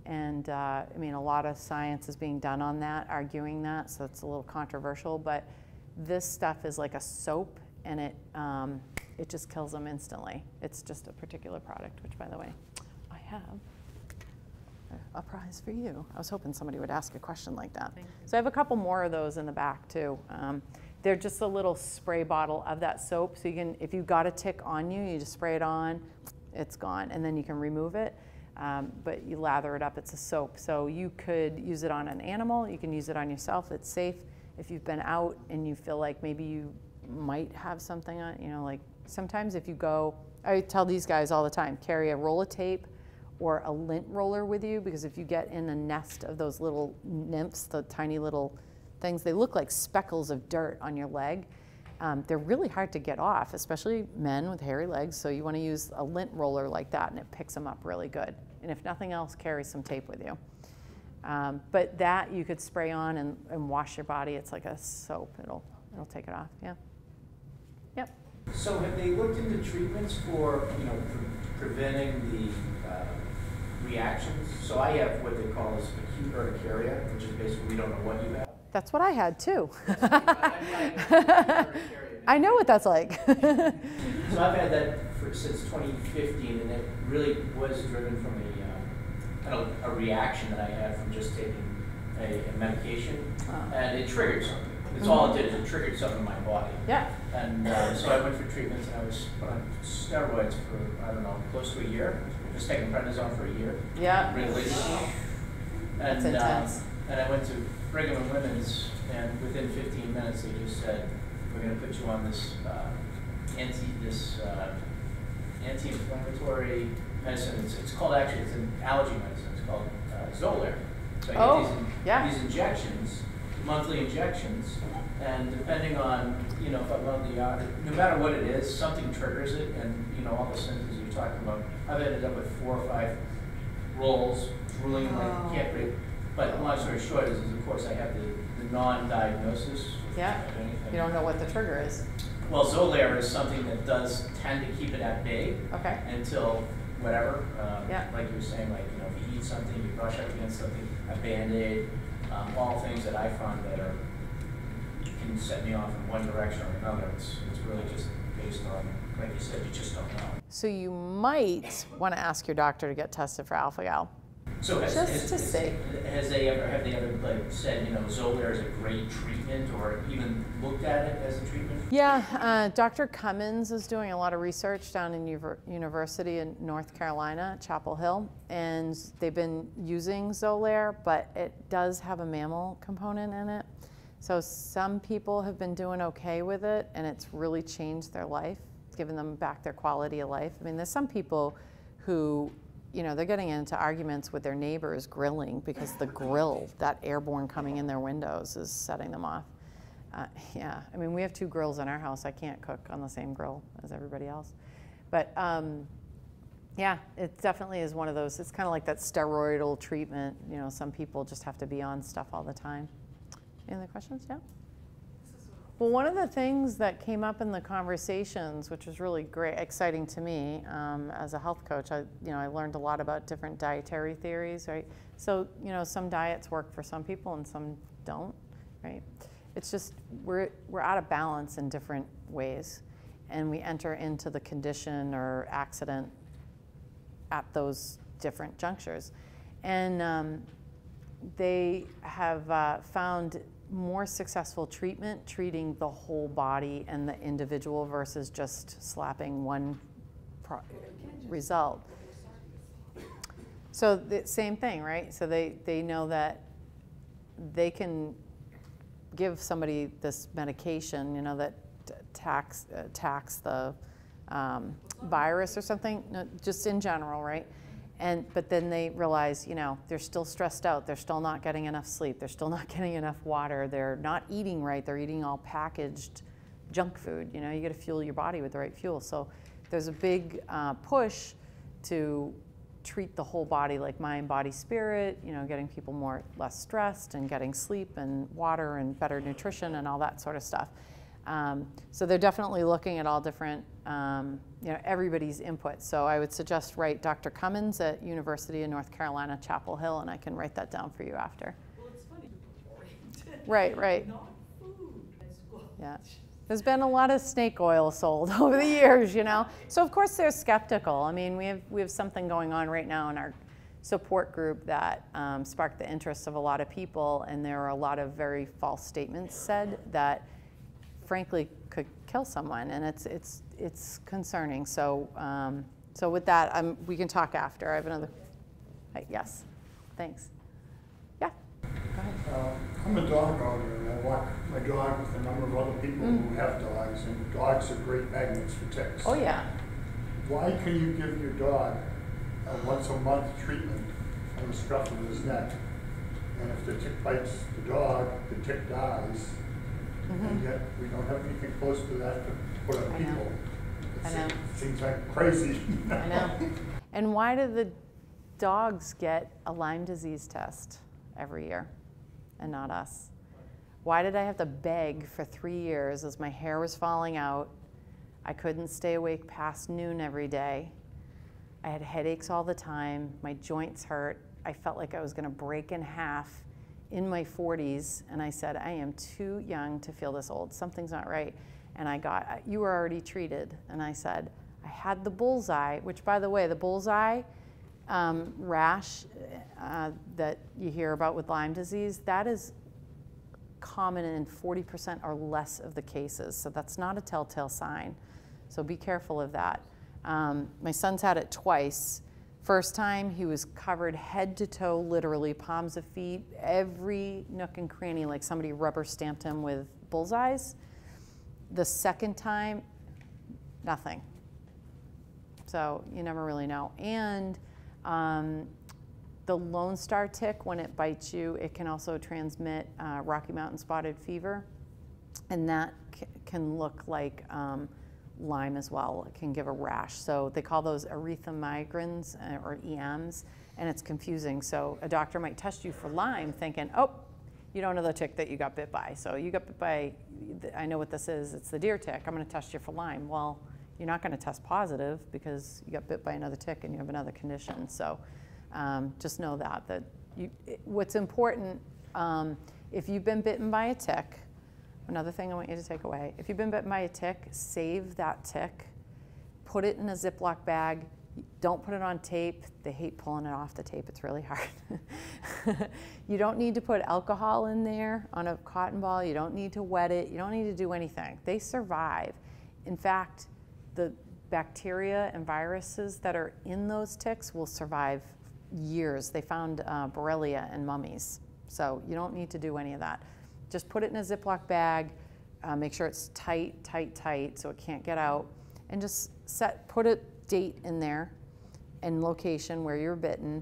And uh, I mean, a lot of science is being done on that, arguing that, so it's a little controversial. But this stuff is like a soap, and it um, it just kills them instantly. It's just a particular product, which, by the way, have a prize for you. I was hoping somebody would ask a question like that. So I have a couple more of those in the back too. Um, they're just a little spray bottle of that soap. So you can, if you've got a tick on you, you just spray it on, it's gone, and then you can remove it. Um, but you lather it up, it's a soap. So you could use it on an animal, you can use it on yourself, it's safe. If you've been out and you feel like maybe you might have something on, you know, like sometimes if you go, I tell these guys all the time, carry a roll of tape or a lint roller with you because if you get in a nest of those little nymphs, the tiny little things. They look like speckles of dirt on your leg. Um, they're really hard to get off, especially men with hairy legs. So you want to use a lint roller like that, and it picks them up really good. And if nothing else, carry some tape with you. Um, but that you could spray on and, and wash your body. It's like a soap. It'll it'll take it off. Yeah. So have they looked into treatments for you know pre- preventing the uh, reactions? So I have what they call as acute urticaria, which is basically we don't know what you have. That's what I had too. I know what that's like. so I've had that for, since 2015, and it really was driven from a um, kind of a reaction that I had from just taking a, a medication, oh. and it triggered something. That's all it did. is It triggered something in my body. Yeah. And uh, so I went for treatments, and I was put on steroids for I don't know, close to a year. Just taking prednisone for a year. Yeah. Religiously. And, intense. Uh, and I went to Brigham and Women's, and within 15 minutes they just said, "We're going to put you on this uh, anti this uh, anti-inflammatory medicine. It's, it's, called actually it's an allergy medicine. It's called uh, Xolair. So I oh, get these, yeah. these injections, monthly injections, and depending on you know if I'm on the uh, no matter what it is, something triggers it, and you know all the symptoms you're talking about. I've ended up with four or five rolls, ruling oh. like can't break but long story short is, is of course I have the, the non-diagnosis. Yeah. You don't know what the trigger is. Well, Xolair is something that does tend to keep it at bay. Okay. Until whatever. Um, yeah. Like you were saying, like you know, if you eat something, you brush up against something, a band-aid, um, all things that I find that are can set me off in one direction or another. It's it's really just based on, like you said, you just don't know. So you might want to ask your doctor to get tested for alpha gal. So has, just has, to has, see. Has they ever have they ever like said you know Xolair is a great treatment or even looked at it as a treatment? Yeah, uh, Dr. Commins is doing a lot of research down in U- University in North Carolina, Chapel Hill, and they've been using Xolair, but it does have a mammal component in it. So some people have been doing okay with it, and it's really changed their life, given them back their quality of life. I mean, there's some people who you know, they're getting into arguments with their neighbors grilling because the grill, that airborne coming in their windows, is setting them off. Uh, yeah, I mean, we have two grills in our house. I can't cook on the same grill as everybody else. But um, yeah, it definitely is one of those. It's kind of like that steroidal treatment. You know, some people just have to be on stuff all the time. Any other questions? Yeah? Well, one of the things that came up in the conversations, which was really great, exciting to me um, as a health coach, I, you know, I learned a lot about different dietary theories, right? So, you know, some diets work for some people and some don't, right? It's just we're we're out of balance in different ways, and we enter into the condition or accident at those different junctures, and um, they have uh, found more successful treatment treating the whole body and the individual versus just slapping one result. So the same thing, right? So they, they know that they can give somebody this medication, you know, that attacks, attacks the um, virus or something, no, just in general, right? And but then they realize, you know, they're still stressed out. They're still not getting enough sleep. They're still not getting enough water. They're not eating right. They're eating all packaged junk food. You know, you got to fuel your body with the right fuel. So there's a big uh, push to treat the whole body like mind, body, spirit. You know, getting people more less stressed and getting sleep and water and better nutrition and all that sort of stuff. Um, so they're definitely looking at all different, um, you know, everybody's input. So I would suggest write Dr. Commins at University of North Carolina, Chapel Hill, and I can write that down for you after. Well, it's funny. Right, right. Not food. Yeah. There's been a lot of snake oil sold over the years, you know. So of course they're skeptical. I mean, we have we have something going on right now in our support group that um, sparked the interest of a lot of people, and there are a lot of very false statements said that, frankly, could kill someone, and it's it's it's concerning. So um, so with that, um, we can talk after. I have another. Uh, yes, thanks. Yeah. Go ahead. Uh, I'm a dog owner and I walk my dog with a number of other people Mm. who have dogs and dogs are great magnets for ticks. Oh yeah. Why can you give your dog a once a month treatment on the scruff of his neck? And if the tick bites the dog, the tick dies. And Mhm. yet we don't have anything close to that to put on I know. people. I It know. seems- Seems like crazy. I know. And why do the dogs get a Lyme disease test every year and not us? Why did I have to beg for three years as my hair was falling out? I couldn't stay awake past noon every day. I had headaches all the time. My joints hurt. I felt like I was going to break in half in my 40s. And I said, I am too young to feel this old. Something's not right. And I got, you were already treated. And I said, I had the bullseye, which, by the way, the bullseye um, rash uh, that you hear about with Lyme disease, that is common in 40% or less of the cases. So that's not a telltale sign. So be careful of that. Um, my son's had it twice. First time, he was covered head to toe, literally, palms of feet, every nook and cranny, like somebody rubber stamped him with bullseyes. The second time, nothing. So you never really know. And um, the Lone Star tick, when it bites you, it can also transmit uh, Rocky Mountain spotted fever. And that can look like um, Lyme as well. Can give a rash. So they call those erythema migrans uh, or EMs, and it's confusing. So a doctor might test you for Lyme thinking, oh, you don't know the tick that you got bit by. So you got bit by, I know what this is, it's the deer tick. I'm going to test you for Lyme. Well, you're not going to test positive because you got bit by another tick and you have another condition. So um, just know that. That you, what's important, um, if you've been bitten by a tick, another thing I want you to take away, if you've been bitten by a tick, save that tick, put it in a Ziploc bag. Don't put it on tape. They hate pulling it off the tape. It's really hard. you don't need to put alcohol in there on a cotton ball. You don't need to wet it. You don't need to do anything. They survive. In fact, the bacteria and viruses that are in those ticks will survive years. They found uh, Borrelia in mummies. So you don't need to do any of that. Just put it in a Ziploc bag. Uh, make sure it's tight, tight, tight, so it can't get out. And just set, put a date in there and location where you're bitten,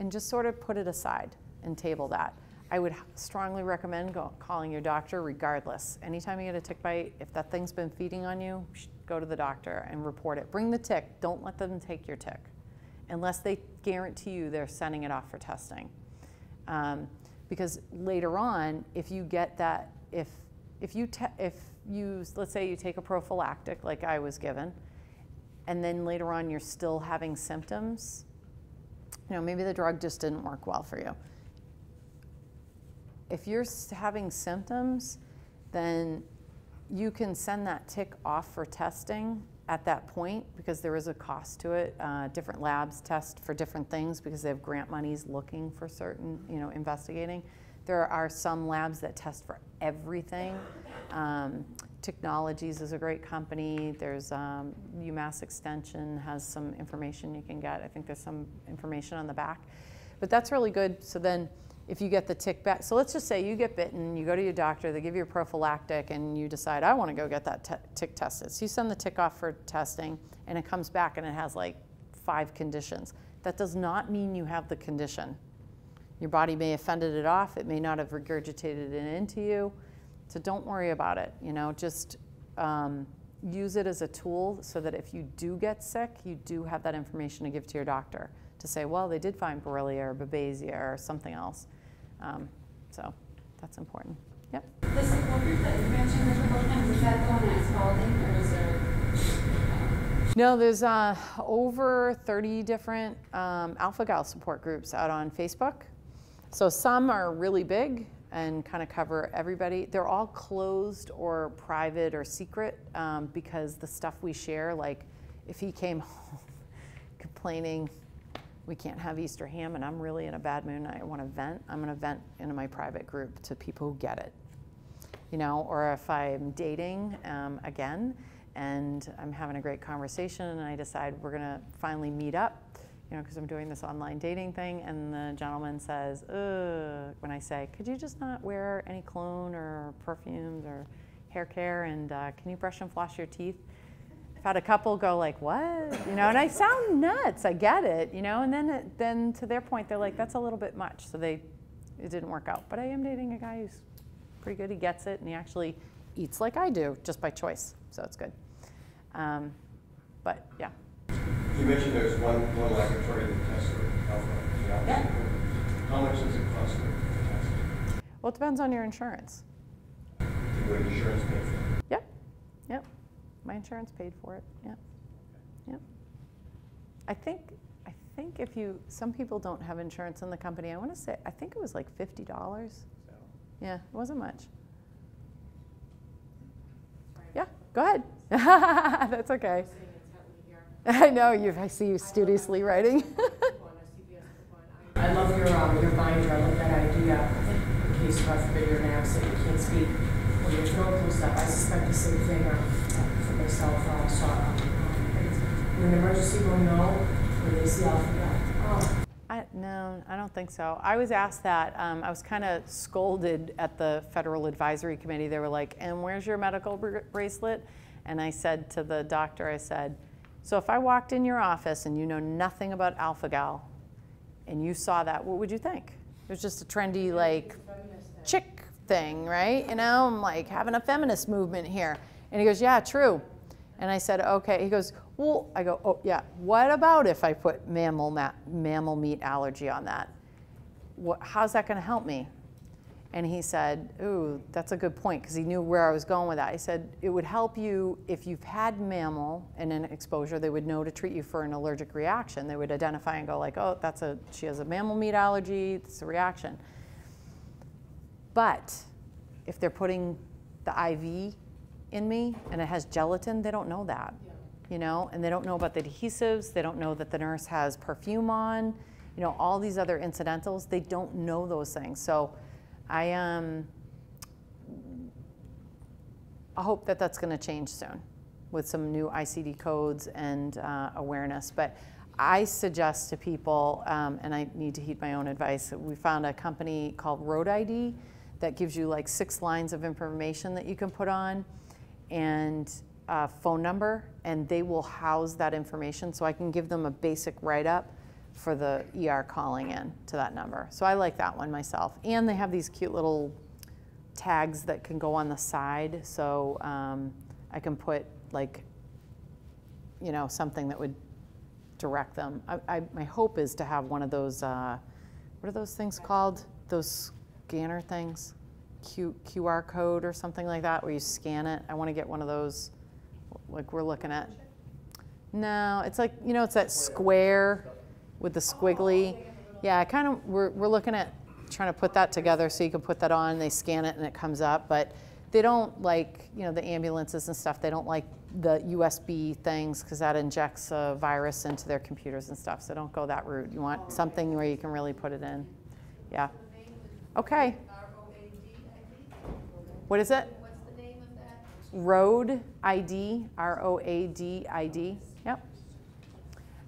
and just sort of put it aside and table that. I would strongly recommend go, calling your doctor regardless. Anytime you get a tick bite, if that thing's been feeding on you, go to the doctor and report it. Bring the tick. Don't let them take your tick unless they guarantee you they're sending it off for testing. Um, because later on, if you get that, if if you if you let's say you take a prophylactic like I was given, and then later on you're still having symptoms, you know maybe the drug just didn't work well for you. If you're having symptoms, then you can send that tick off for testing at that point because there is a cost to it. Uh, different labs test for different things because they have grant monies looking for certain, you know, investigating. There are some labs that test for everything. Um, Technologies is a great company. There's um, UMass Extension has some information you can get. I think there's some information on the back, but that's really good. So then, if you get the tick back, so let's just say you get bitten, you go to your doctor, they give you a prophylactic, and you decide I want to go get that tick tested. So you send the tick off for testing, and it comes back and it has like five conditions. That does not mean you have the condition. Your body may have fended it off. It may not have regurgitated it into you. So don't worry about it. You know, just um, use it as a tool so that if you do get sick, you do have that information to give to your doctor to say, well, they did find Borrelia or Babesia or something else. Um, so that's important. Yep. The support group that you mentioned a times, is that the one at Spalding or is there? No, there's uh, over 30 different um, Alpha Gal support groups out on Facebook. So some are really big and kind of cover everybody. They're all closed or private or secret um, because the stuff we share, like if he came home complaining we can't have Easter ham and I'm really in a bad mood and I want to vent, I'm going to vent into my private group to people who get it. You know, or if I'm dating um, again and I'm having a great conversation and I decide we're going to finally meet up, you know, because I'm doing this online dating thing, and the gentleman says, Ugh, when I say, could you just not wear any cologne or perfumes or hair care, and uh, can you brush and floss your teeth? I've had a couple go like, what? You know, and I sound nuts. I get it, you know, and then it, then to their point, they're like, that's a little bit much. So they, it didn't work out. But I am dating a guy who's pretty good. He gets it, and he actually eats like I do, just by choice. So it's good. Um, but yeah. You mentioned there's one, one laboratory that tests for alpha. Yeah. How much does it cost to test? Well, it depends on your insurance. Would insurance pay for? Yep, yep. My insurance paid for it. Yeah. yep. I think, I think if you, some people don't have insurance in the company. I want to say, I think it was like fifty dollars. Yeah, it wasn't much. Yeah, go ahead. That's okay. I know you. I see you studiously writing. I love your um, your binder. I love that idea. In case forbid you're in an accident, you can't speak. When your throat closed up, I suspect the same thing myself. Uh, um, when an emergency room when they see. I, no, I don't think so. I was asked that. Um, I was kind of scolded at the Federal Advisory Committee. They were like, "And where's your medical br- bracelet?" And I said to the doctor, I said, "So if I walked in your office and you know nothing about alpha-gal, and you saw that, what would you think? It was just a trendy like chick thing, right? You know, I'm like having a feminist movement here." And he goes, "Yeah, true." And I said, "Okay." He goes, "Well," I go, "Oh yeah. What about if I put mammal ma- mammal meat allergy on that? What, how's that going to help me?" And he said, Ooh, that's a good point, because he knew where I was going with that. He said, It would help you if you've had mammal and an exposure, they would know to treat you for an allergic reaction. They would identify and go, like, oh, that's a she has a mammal meat allergy, it's a reaction. But if they're putting the IV in me and it has gelatin, they don't know that. You know, and they don't know about the adhesives, they don't know that the nurse has perfume on, you know, all these other incidentals, they don't know those things. So I um, I hope that that's going to change soon with some new ICD codes and uh, awareness. But I suggest to people, um, and I need to heed my own advice. We found a company called Road ID that gives you like six lines of information that you can put on, and phone number, and they will house that information. So I can give them a basic write-up for the ER calling in to that number. So I like that one myself. And they have these cute little tags that can go on the side. So um, I can put like, you know, something that would direct them. I, I, my hope is to have one of those, uh, what are those things called? Those scanner things? Q, QR code or something like that where you scan it. I want to get one of those like we're looking at. No, it's like, you know, it's that square with the squiggly. Yeah, I kind of, we're, we're looking at trying to put that together so you can put that on, they scan it and it comes up, but they don't like, you know, the ambulances and stuff, they don't like the USB things because that injects a virus into their computers and stuff. So don't go that route. You want something where you can really put it in. Yeah. Okay. What is it? What's the name of that? Road ID, R O A D I D. Yep.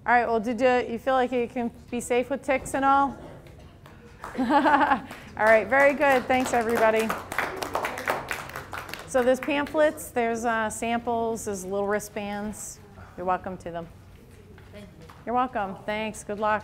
All right. Well, did you you feel like you can be safe with ticks and all? all right. Very good. Thanks, everybody. So there's pamphlets, there's uh, samples, there's little wristbands. You're welcome to them. Thank you. You're welcome. Thanks. Good luck.